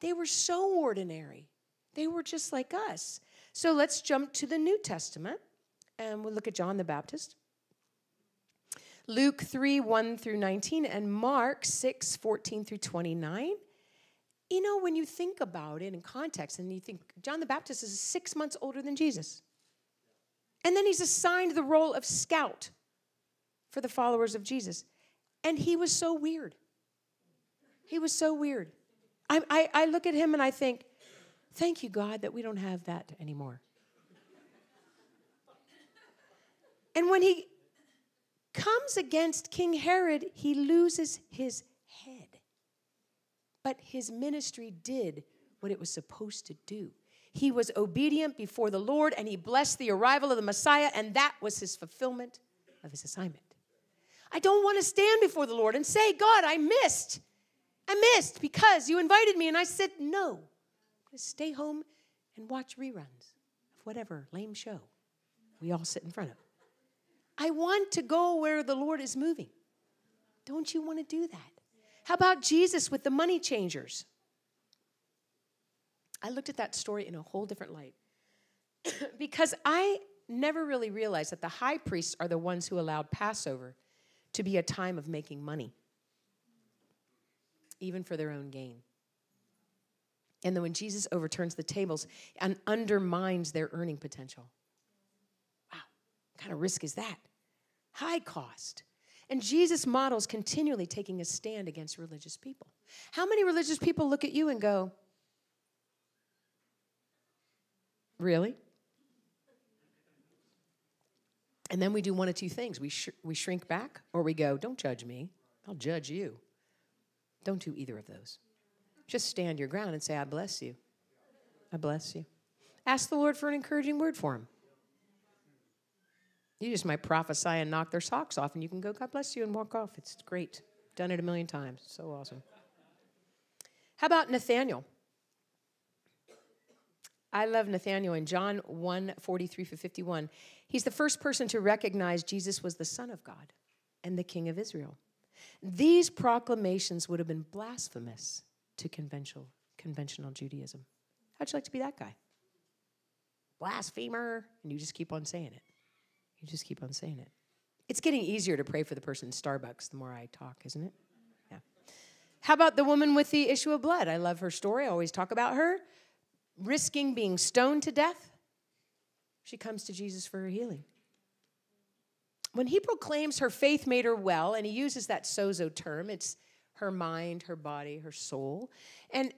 They were so ordinary. They were just like us. So let's jump to the New Testament and we'll look at John the Baptist. Luke 3 1 through 19, and Mark 6 14 through 29. You know, when you think about it in context, and you think John the Baptist is six months older than Jesus. And then he's assigned the role of scout for the followers of Jesus. And he was so weird. He was so weird. I, I, I look at him and I think, thank you, God, that we don't have that anymore. And when he comes against King Herod, he loses his. But his ministry did what it was supposed to do. He was obedient before the Lord and he blessed the arrival of the Messiah, and that was his fulfillment of his assignment. I don't want to stand before the Lord and say, God, I missed. I missed because you invited me. And I said, no. To stay home and watch reruns of whatever lame show we all sit in front of. I want to go where the Lord is moving. Don't you want to do that? How about Jesus with the money changers? I looked at that story in a whole different light because I never really realized that the high priests are the ones who allowed Passover to be a time of making money, even for their own gain. And then when Jesus overturns the tables and undermines their earning potential. Wow, what kind of risk is that? High cost. And Jesus models continually taking a stand against religious people. How many religious people look at you and go, Really? And then we do one of two things we, sh- we shrink back or we go, Don't judge me, I'll judge you. Don't do either of those. Just stand your ground and say, I bless you. I bless you. Ask the Lord for an encouraging word for him. You just might prophesy and knock their socks off, and you can go, God bless you, and walk off. It's great. Done it a million times. So awesome. How about Nathaniel? I love Nathaniel in John 1 43 51. He's the first person to recognize Jesus was the Son of God and the King of Israel. These proclamations would have been blasphemous to conventional, conventional Judaism. How'd you like to be that guy? Blasphemer. And you just keep on saying it. You just keep on saying it. It's getting easier to pray for the person in Starbucks the more I talk, isn't it? Yeah. How about the woman with the issue of blood? I love her story. I always talk about her. Risking being stoned to death, she comes to Jesus for her healing. When he proclaims her faith made her well, and he uses that sozo term, it's her mind, her body, her soul. And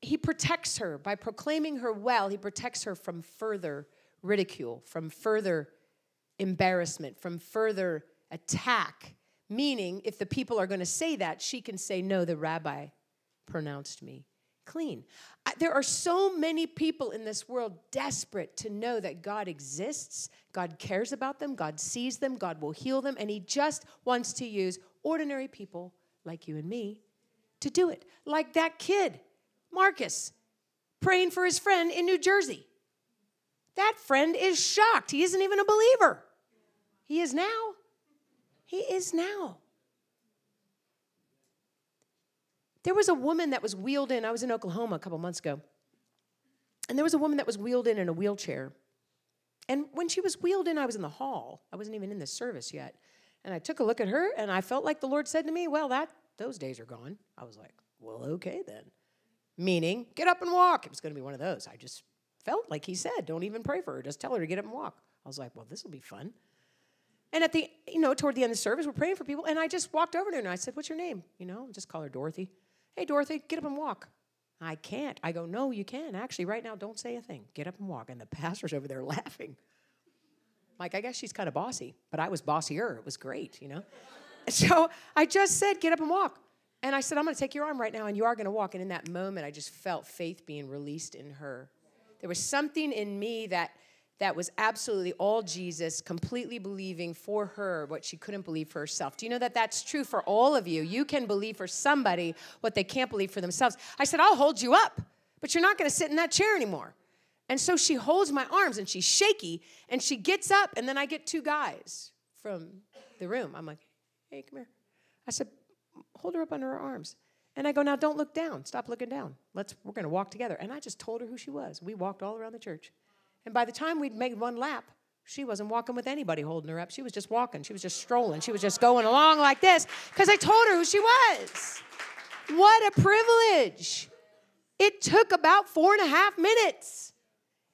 he protects her by proclaiming her well, he protects her from further ridicule, from further embarrassment, from further attack. Meaning, if the people are going to say that, she can say, No, the rabbi pronounced me clean. There are so many people in this world desperate to know that God exists, God cares about them, God sees them, God will heal them, and He just wants to use ordinary people like you and me to do it. Like that kid, Marcus, praying for his friend in New Jersey. That friend is shocked. He isn't even a believer. He is now. He is now. There was a woman that was wheeled in. I was in Oklahoma a couple months ago. And there was a woman that was wheeled in in a wheelchair. And when she was wheeled in, I was in the hall. I wasn't even in the service yet. And I took a look at her and I felt like the Lord said to me, Well, that those days are gone. I was like, Well, okay then. Meaning, get up and walk. It was going to be one of those. I just felt like he said, Don't even pray for her. Just tell her to get up and walk. I was like, Well, this will be fun. And at the, you know, toward the end of the service, we're praying for people. And I just walked over to her and I said, What's your name? You know, just call her Dorothy. Hey, Dorothy, get up and walk. I can't. I go, No, you can. Actually, right now, don't say a thing. Get up and walk. And the pastor's over there laughing. Like, I guess she's kind of bossy, but I was bossier. It was great, you know? so I just said, Get up and walk. And I said, I'm going to take your arm right now, and you are going to walk. And in that moment, I just felt faith being released in her. There was something in me that that was absolutely all Jesus, completely believing for her what she couldn't believe for herself. Do you know that that's true for all of you? You can believe for somebody what they can't believe for themselves. I said, I'll hold you up, but you're not going to sit in that chair anymore. And so she holds my arms and she's shaky and she gets up, and then I get two guys from the room. I'm like, hey, come here. I said, hold her up under her arms. And I go, now don't look down. Stop looking down. Let's we're gonna walk together. And I just told her who she was. We walked all around the church. And by the time we'd made one lap, she wasn't walking with anybody holding her up. She was just walking. She was just strolling. She was just going along like this because I told her who she was. What a privilege. It took about four and a half minutes.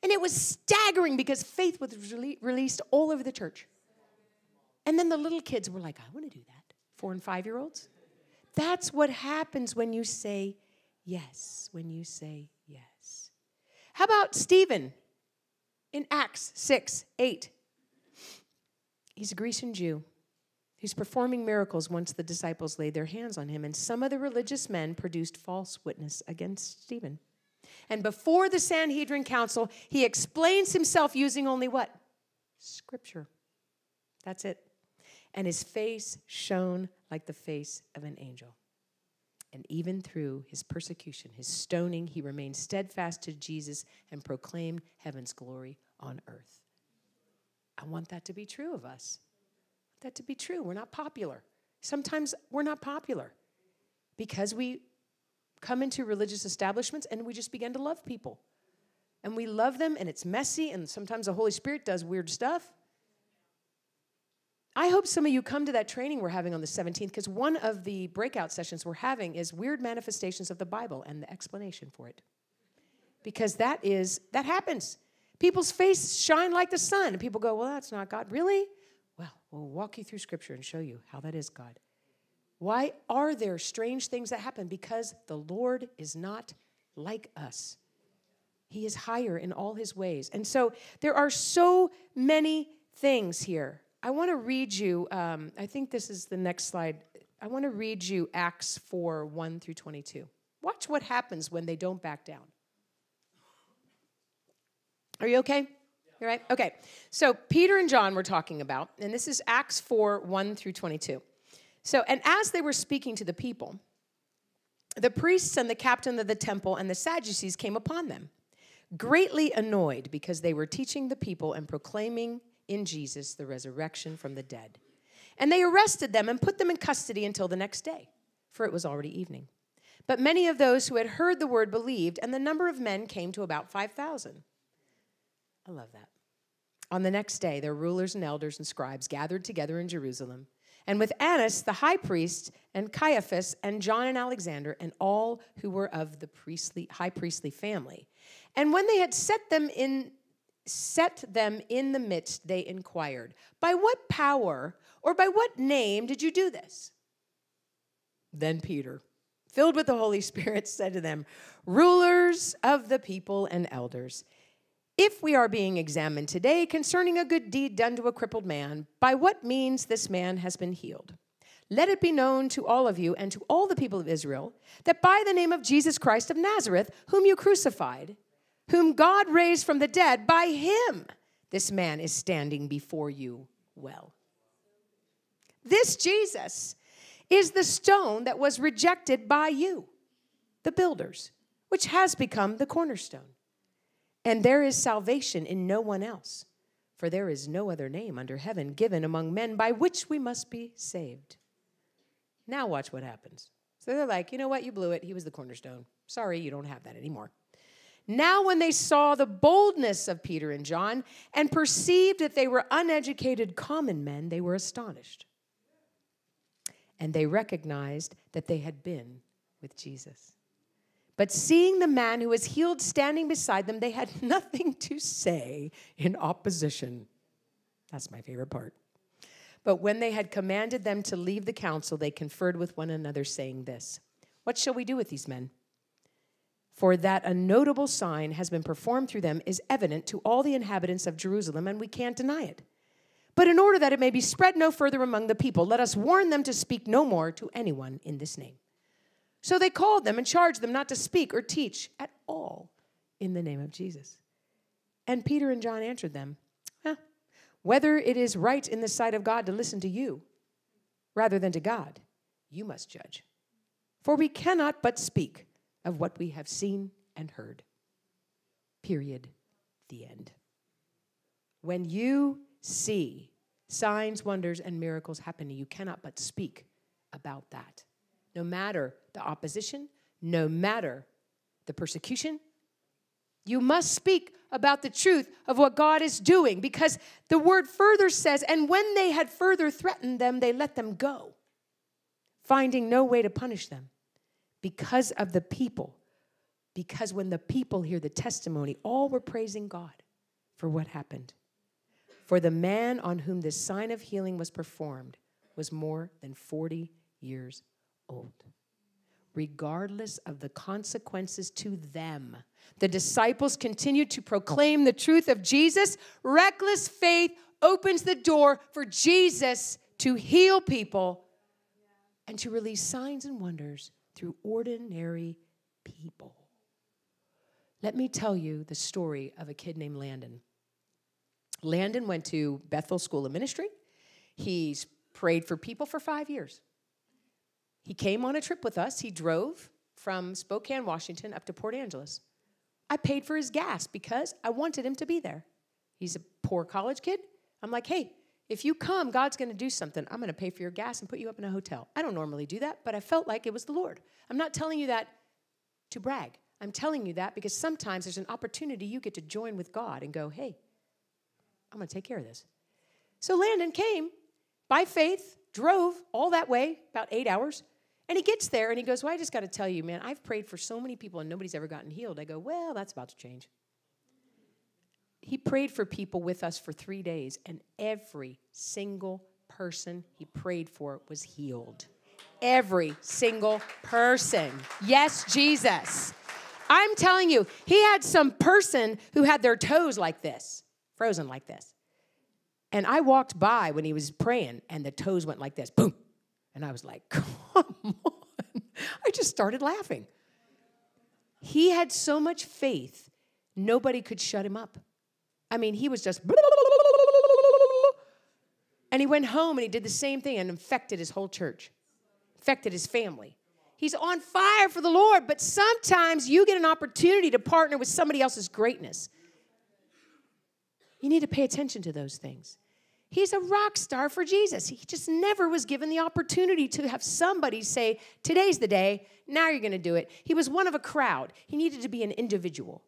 And it was staggering because faith was rele- released all over the church. And then the little kids were like, I want to do that. Four and five year olds. That's what happens when you say yes, when you say yes. How about Stephen? In Acts 6 8. He's a Grecian Jew. He's performing miracles once the disciples laid their hands on him, and some of the religious men produced false witness against Stephen. And before the Sanhedrin council, he explains himself using only what? Scripture. That's it. And his face shone like the face of an angel. And even through his persecution, his stoning, he remained steadfast to Jesus and proclaimed heaven's glory on earth. I want that to be true of us. that to be true. We're not popular. Sometimes we're not popular because we come into religious establishments and we just begin to love people. And we love them and it's messy and sometimes the Holy Spirit does weird stuff. I hope some of you come to that training we're having on the 17th because one of the breakout sessions we're having is weird manifestations of the Bible and the explanation for it. because that is that happens. People's faces shine like the sun, and people go, "Well, that's not God." Really? Well, we'll walk you through Scripture and show you how that is God. Why are there strange things that happen? Because the Lord is not like us. He is higher in all his ways. And so there are so many things here. I want to read you, um, I think this is the next slide. I want to read you Acts 4 1 through 22. Watch what happens when they don't back down. Are you okay? You right? Okay. So Peter and John were talking about, and this is Acts 4 1 through 22. So, and as they were speaking to the people, the priests and the captain of the temple and the Sadducees came upon them, greatly annoyed because they were teaching the people and proclaiming in Jesus the resurrection from the dead. And they arrested them and put them in custody until the next day, for it was already evening. But many of those who had heard the word believed, and the number of men came to about 5,000. I love that. On the next day, their rulers and elders and scribes gathered together in Jerusalem and with Annas the high priest, and Caiaphas, and John and Alexander, and all who were of the priestly, high priestly family. And when they had set them in set them in the midst, they inquired, By what power or by what name did you do this? Then Peter, filled with the Holy Spirit, said to them, Rulers of the people and elders, if we are being examined today concerning a good deed done to a crippled man, by what means this man has been healed, let it be known to all of you and to all the people of Israel that by the name of Jesus Christ of Nazareth, whom you crucified, whom God raised from the dead, by him this man is standing before you well. This Jesus is the stone that was rejected by you, the builders, which has become the cornerstone. And there is salvation in no one else, for there is no other name under heaven given among men by which we must be saved. Now, watch what happens. So they're like, you know what? You blew it. He was the cornerstone. Sorry, you don't have that anymore. Now, when they saw the boldness of Peter and John and perceived that they were uneducated common men, they were astonished. And they recognized that they had been with Jesus. But seeing the man who was healed standing beside them, they had nothing to say in opposition. That's my favorite part. But when they had commanded them to leave the council, they conferred with one another, saying this What shall we do with these men? For that a notable sign has been performed through them is evident to all the inhabitants of Jerusalem, and we can't deny it. But in order that it may be spread no further among the people, let us warn them to speak no more to anyone in this name. So they called them and charged them not to speak or teach at all in the name of Jesus. And Peter and John answered them, well, Whether it is right in the sight of God to listen to you rather than to God, you must judge. For we cannot but speak of what we have seen and heard. Period. The end. When you see signs, wonders, and miracles happening, you cannot but speak about that no matter the opposition, no matter the persecution. You must speak about the truth of what God is doing because the word further says, and when they had further threatened them, they let them go, finding no way to punish them because of the people. Because when the people hear the testimony, all were praising God for what happened. For the man on whom this sign of healing was performed was more than 40 years old, regardless of the consequences to them. The disciples continued to proclaim the truth of Jesus. Reckless faith opens the door for Jesus to heal people and to release signs and wonders through ordinary people. Let me tell you the story of a kid named Landon. Landon went to Bethel School of Ministry. He's prayed for people for five years. He came on a trip with us. He drove from Spokane, Washington, up to Port Angeles. I paid for his gas because I wanted him to be there. He's a poor college kid. I'm like, hey, if you come, God's going to do something. I'm going to pay for your gas and put you up in a hotel. I don't normally do that, but I felt like it was the Lord. I'm not telling you that to brag. I'm telling you that because sometimes there's an opportunity you get to join with God and go, hey, I'm going to take care of this. So Landon came by faith, drove all that way, about eight hours, And he gets there and he goes, Well, I just got to tell you, man, I've prayed for so many people and nobody's ever gotten healed. I go, Well, that's about to change. He prayed for people with us for three days, and every single person he prayed for was healed. Every single person. Yes, Jesus. I'm telling you, he had some person who had their toes like this, frozen like this. And I walked by when he was praying, and the toes went like this boom. And I was like, come on. I just started laughing. He had so much faith, nobody could shut him up. I mean, he was just. And he went home and he did the same thing and infected his whole church, infected his family. He's on fire for the Lord, but sometimes you get an opportunity to partner with somebody else's greatness. You need to pay attention to those things. He's a rock star for Jesus. He just never was given the opportunity to have somebody say, Today's the day, now you're going to do it. He was one of a crowd. He needed to be an individual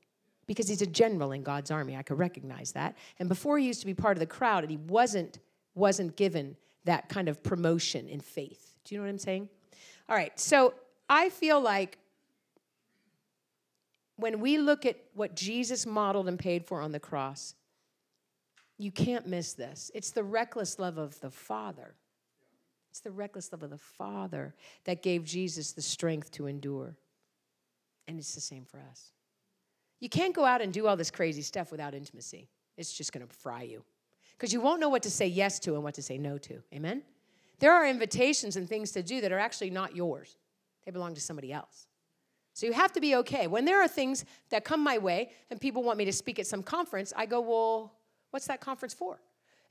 because he's a general in God's army. I could recognize that. And before he used to be part of the crowd, and he wasn't, wasn't given that kind of promotion in faith. Do you know what I'm saying? All right, so I feel like when we look at what Jesus modeled and paid for on the cross, you can't miss this. It's the reckless love of the Father. It's the reckless love of the Father that gave Jesus the strength to endure. And it's the same for us. You can't go out and do all this crazy stuff without intimacy. It's just going to fry you because you won't know what to say yes to and what to say no to. Amen? There are invitations and things to do that are actually not yours, they belong to somebody else. So you have to be okay. When there are things that come my way and people want me to speak at some conference, I go, well, What's that conference for?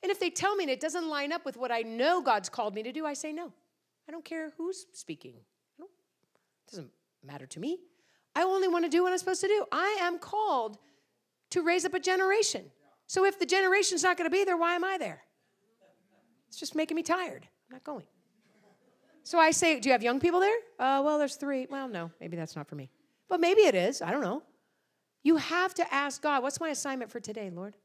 And if they tell me and it doesn't line up with what I know God's called me to do, I say no. I don't care who's speaking. it doesn't matter to me. I only want to do what I'm supposed to do. I am called to raise up a generation. So if the generation's not going to be there, why am I there? It's just making me tired. I'm not going. So I say, Do you have young people there? Uh, well, there's three. Well, no, maybe that's not for me. But maybe it is. I don't know. You have to ask God, What's my assignment for today, Lord?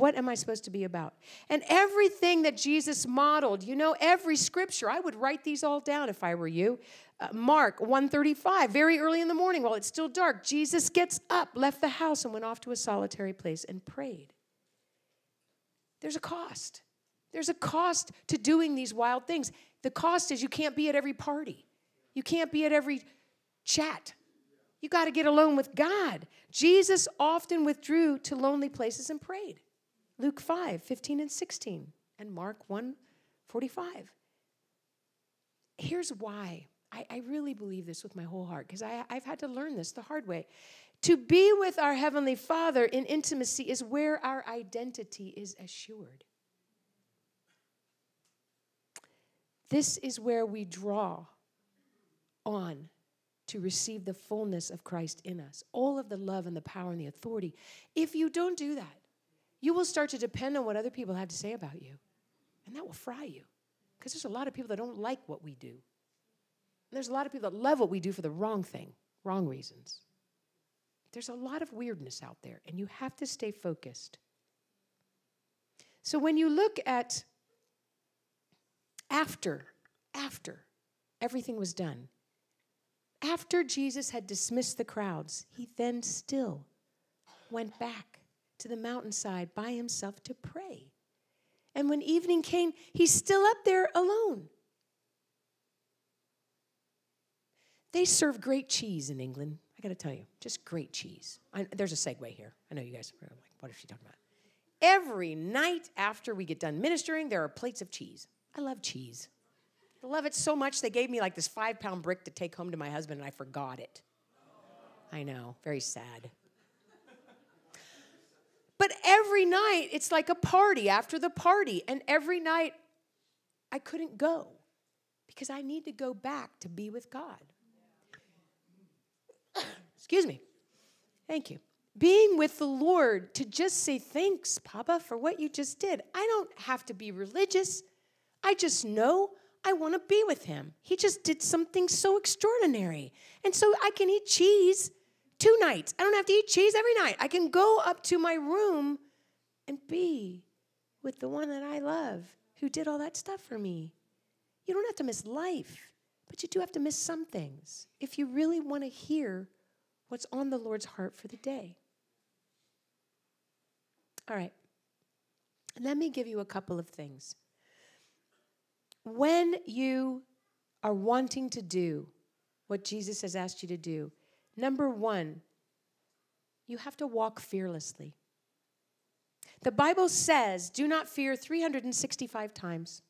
What am I supposed to be about? And everything that Jesus modeled, you know, every scripture, I would write these all down if I were you. Uh, Mark 135, very early in the morning while it's still dark, Jesus gets up, left the house, and went off to a solitary place and prayed. There's a cost. There's a cost to doing these wild things. The cost is you can't be at every party, you can't be at every chat. You got to get alone with God. Jesus often withdrew to lonely places and prayed. Luke 5, 15 and 16, and Mark 1, 45. Here's why. I, I really believe this with my whole heart because I've had to learn this the hard way. To be with our Heavenly Father in intimacy is where our identity is assured. This is where we draw on to receive the fullness of Christ in us, all of the love and the power and the authority. If you don't do that, you will start to depend on what other people have to say about you. And that will fry you. Because there's a lot of people that don't like what we do. And there's a lot of people that love what we do for the wrong thing, wrong reasons. There's a lot of weirdness out there, and you have to stay focused. So when you look at after, after everything was done, after Jesus had dismissed the crowds, he then still went back to the mountainside by himself to pray. And when evening came, he's still up there alone. They serve great cheese in England. I got to tell you, just great cheese. I, there's a segue here. I know you guys are like, what is she talking about? Every night after we get done ministering, there are plates of cheese. I love cheese. I love it so much they gave me like this five pound brick to take home to my husband, and I forgot it. I know, very sad. But every night, it's like a party after the party. And every night, I couldn't go because I need to go back to be with God. Excuse me. Thank you. Being with the Lord to just say thanks, Papa, for what you just did. I don't have to be religious. I just know I want to be with Him. He just did something so extraordinary. And so I can eat cheese two nights. I don't have to eat cheese every night. I can go up to my room and be with the one that I love who did all that stuff for me. You don't have to miss life But you do have to miss some things if you really want to hear what's on the Lord's heart for the day. All right. Let me give you a couple of things. When you are wanting to do what Jesus has asked you to do, number one, you have to walk fearlessly. The Bible says, do not fear 365 times.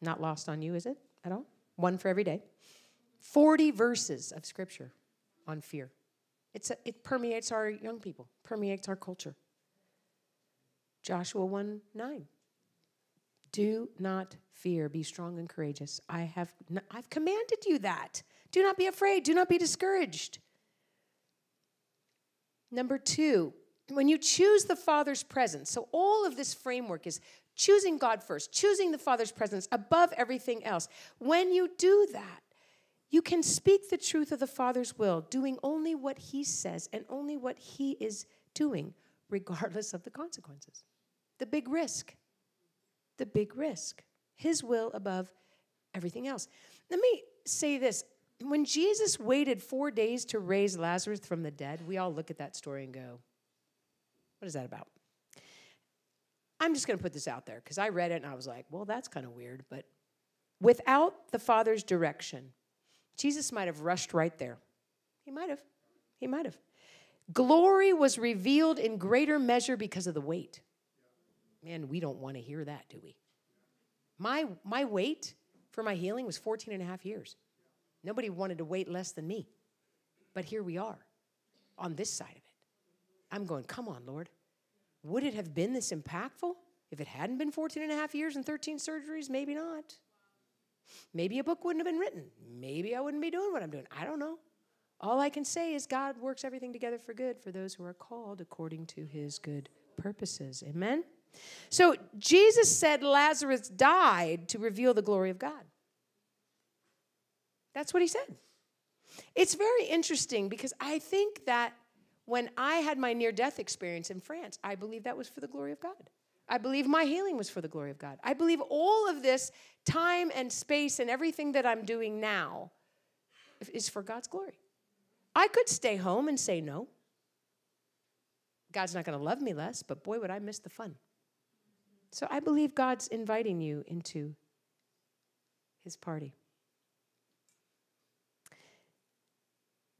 Not lost on you, is it? At all? One for every day. 40 verses of scripture on fear. It's a, it permeates our young people, permeates our culture. Joshua 1 9. Do not fear, be strong and courageous. I have I've commanded you that. Do not be afraid, do not be discouraged. Number 2, when you choose the Father's presence, so all of this framework is choosing God first, choosing the Father's presence above everything else. When you do that, you can speak the truth of the Father's will, doing only what He says and only what He is doing, regardless of the consequences. The big risk. The big risk. His will above everything else. Let me say this. When Jesus waited four days to raise Lazarus from the dead, we all look at that story and go, What is that about? I'm just going to put this out there because I read it and I was like, Well, that's kind of weird. But without the Father's direction, Jesus might have rushed right there. He might have. He might have. Glory was revealed in greater measure because of the wait. Man, we don't want to hear that, do we? My, my wait for my healing was 14 and a half years. Nobody wanted to wait less than me. But here we are on this side of it. I'm going, come on, Lord. Would it have been this impactful if it hadn't been 14 and a half years and 13 surgeries? Maybe not. Maybe a book wouldn't have been written. Maybe I wouldn't be doing what I'm doing. I don't know. All I can say is God works everything together for good for those who are called according to his good purposes. Amen? So Jesus said Lazarus died to reveal the glory of God. That's what he said. It's very interesting because I think that when I had my near death experience in France, I believe that was for the glory of God. I believe my healing was for the glory of God. I believe all of this time and space and everything that I'm doing now is for God's glory. I could stay home and say no. God's not going to love me less, but boy, would I miss the fun. So I believe God's inviting you into his party.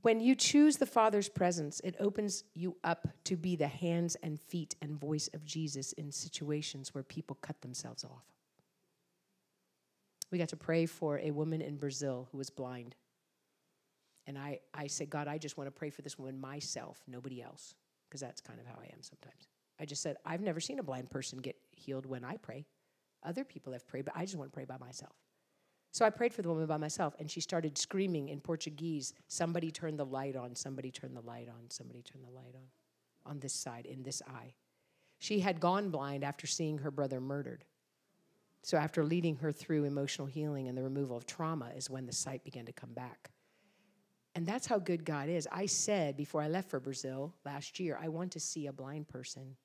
When you choose the Father's presence, it opens you up to be the hands and feet and voice of Jesus in situations where people cut themselves off. We got to pray for a woman in Brazil who was blind. And I, I said, God, I just want to pray for this woman myself, nobody else, because that's kind of how I am sometimes. I just said, I've never seen a blind person get healed when I pray. Other people have prayed, but I just want to pray by myself. So I prayed for the woman by myself, and she started screaming in Portuguese Somebody turn the light on, somebody turn the light on, somebody turn the light on, on this side, in this eye. She had gone blind after seeing her brother murdered. So, after leading her through emotional healing and the removal of trauma, is when the sight began to come back. And that's how good God is. I said before I left for Brazil last year, I want to see a blind person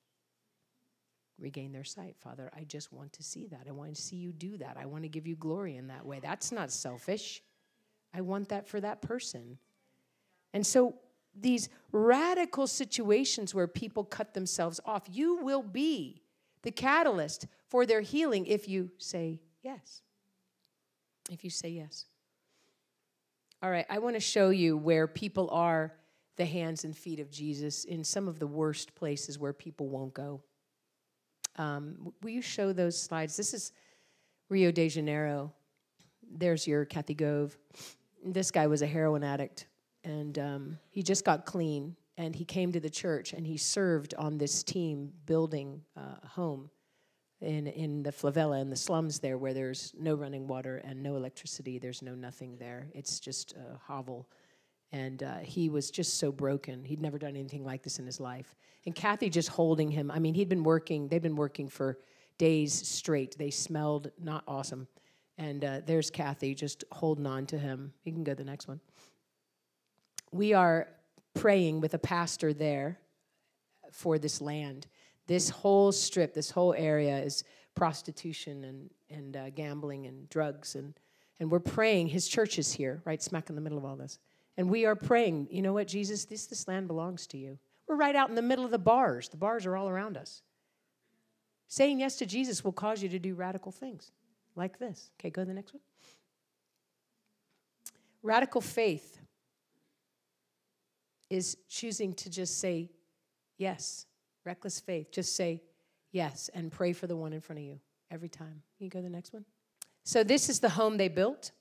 regain their sight. Father, I just want to see that. I want to see you do that. I want to give you glory in that way. That's not selfish. I want that for that person. And so, these radical situations where people cut themselves off, you will be the catalyst for their healing if you say yes. If you say yes. All right, I want to show you where people are the hands and feet of Jesus in some of the worst places where people won't go. Um, will you show those slides? This is Rio de Janeiro. There's your Kathy Gove. This guy was a heroin addict, and um, he just got clean. And he came to the church, and he served on this team building uh, a home in in the favela in the slums there, where there's no running water and no electricity. There's no nothing there. It's just a hovel and uh, he was just so broken. He'd never done anything like this in his life. And Kathy just holding him. I mean, he'd been working. They'd been working for days straight. They smelled not awesome. And uh, there's Kathy just holding on to him. You can go to the next one. We are praying with a pastor there for this land. This whole strip, this whole area is prostitution and, and uh, gambling and drugs. And, and we're praying. His church is here, right smack in the middle of all this. And we are praying, you know what, Jesus, this, this land belongs to you. We're right out in the middle of the bars. The bars are all around us. Saying yes to Jesus will cause you to do radical things like this. Okay, go to the next one. Radical faith is choosing to just say yes. Reckless faith, just say yes and pray for the one in front of you every time. Can you go to the next one? So, this is the home they built.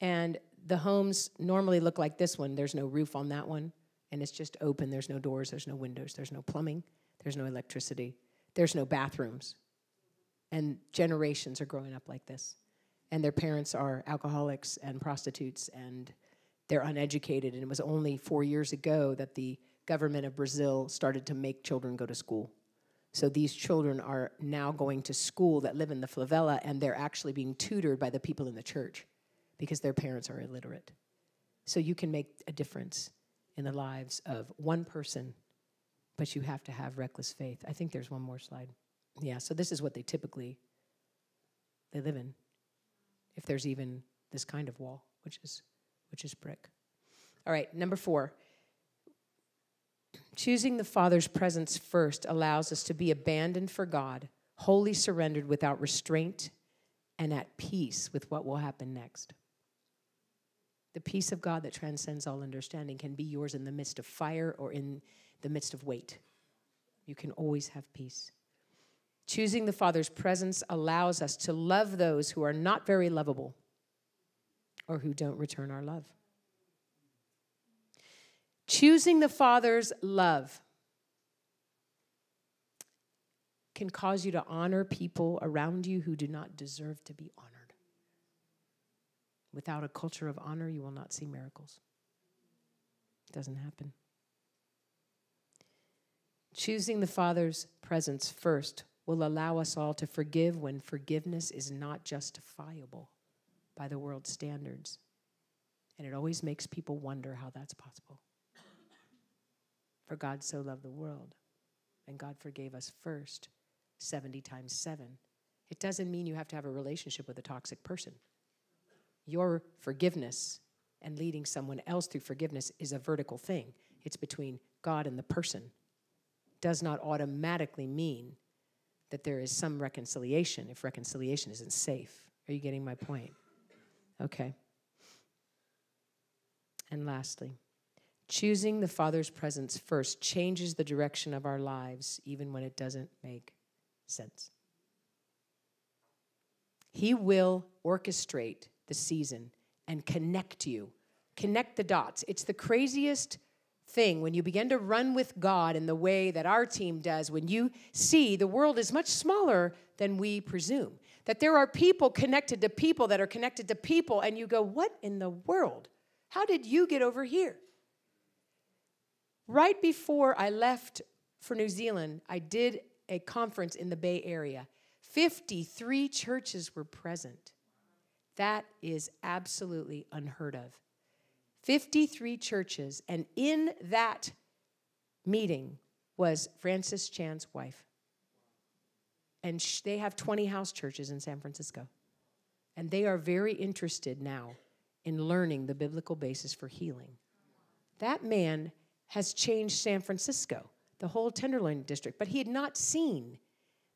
And the homes normally look like this one. There's no roof on that one, and it's just open. There's no doors, there's no windows, there's no plumbing, there's no electricity, there's no bathrooms. And generations are growing up like this. And their parents are alcoholics and prostitutes, and they're uneducated. And it was only four years ago that the government of Brazil started to make children go to school. So these children are now going to school that live in the favela, and they're actually being tutored by the people in the church because their parents are illiterate. So you can make a difference in the lives of one person, but you have to have reckless faith. I think there's one more slide. Yeah, so this is what they typically they live in. If there's even this kind of wall, which is which is brick. All right, number 4. Choosing the Father's presence first allows us to be abandoned for God, wholly surrendered without restraint, and at peace with what will happen next. The peace of God that transcends all understanding can be yours in the midst of fire or in the midst of weight. You can always have peace. Choosing the Father's presence allows us to love those who are not very lovable or who don't return our love. Choosing the Father's love can cause you to honor people around you who do not deserve to be honored. Without a culture of honor, you will not see miracles. It doesn't happen. Choosing the Father's presence first will allow us all to forgive when forgiveness is not justifiable by the world's standards. And it always makes people wonder how that's possible. For God so loved the world, and God forgave us first 70 times 7. It doesn't mean you have to have a relationship with a toxic person. Your forgiveness and leading someone else through forgiveness is a vertical thing. It's between God and the person. Does not automatically mean that there is some reconciliation if reconciliation isn't safe. Are you getting my point? Okay. And lastly, choosing the Father's presence first changes the direction of our lives, even when it doesn't make sense. He will orchestrate the season and connect you, connect the dots. It's the craziest thing when you begin to run with God in the way that our team does, when you see the world is much smaller than we presume. That there are people connected to people that are connected to people, and you go, What in the world? How did you get over here? Right before I left for New Zealand, I did a conference in the Bay Area. 53 churches were present. That is absolutely unheard of. 53 churches, and in that meeting was Francis Chan's wife. And sh- they have 20 house churches in San Francisco. And they are very interested now in learning the biblical basis for healing. That man has changed San Francisco, the whole Tenderloin district, but he had not seen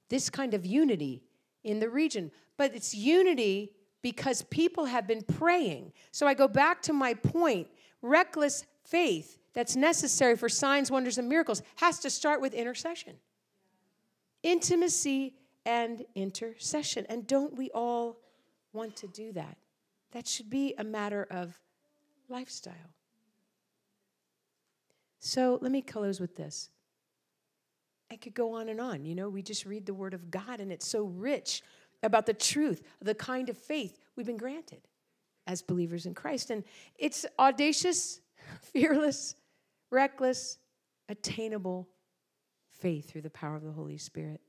this kind of unity in the region. But it's unity because people have been praying. So I go back to my point reckless faith that's necessary for signs, wonders, and miracles has to start with intercession. Intimacy and intercession. And don't we all want to do that? That should be a matter of lifestyle. So let me close with this. I could go on and on. You know, we just read the Word of God and it's so rich about the truth, the kind of faith we've been granted as believers in Christ. And it's audacious, fearless, reckless, attainable faith through the power of the Holy Spirit.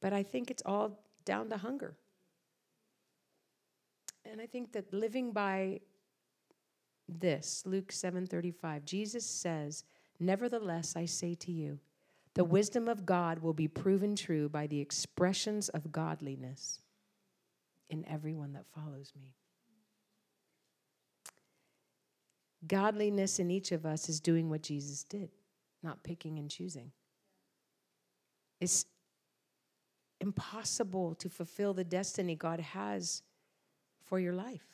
But I think it's all down to hunger. And I think that living by this, Luke 7:35, Jesus says, "Nevertheless I say to you, The wisdom of God will be proven true by the expressions of godliness in everyone that follows me. Godliness in each of us is doing what Jesus did, not picking and choosing. It's impossible to fulfill the destiny God has for your life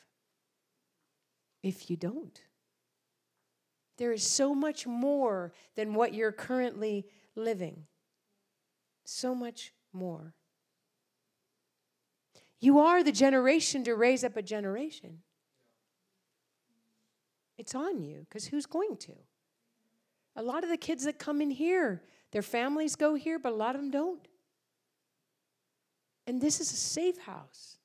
if you don't. There is so much more than what you're currently living. So much more. You are the generation to raise up a generation. It's on you, because who's going to? A lot of the kids that come in here, their families go here, but a lot of them don't. And this is a safe house,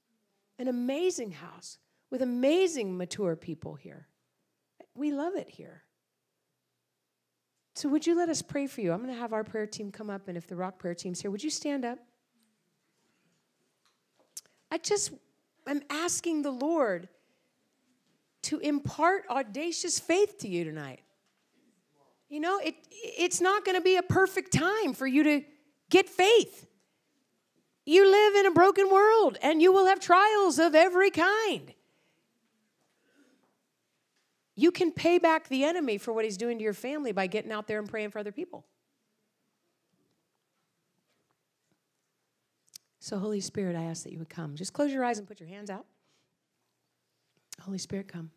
an amazing house with amazing mature people here. We love it here. So, would you let us pray for you? I'm going to have our prayer team come up, and if the Rock prayer team's here, would you stand up? I just, I'm asking the Lord to impart audacious faith to you tonight. You know, it, it's not going to be a perfect time for you to get faith. You live in a broken world and you will have trials of every kind. You can pay back the enemy for what he's doing to your family by getting out there and praying for other people. So, Holy Spirit, I ask that you would come. Just close your eyes and put your hands out. Holy Spirit, come.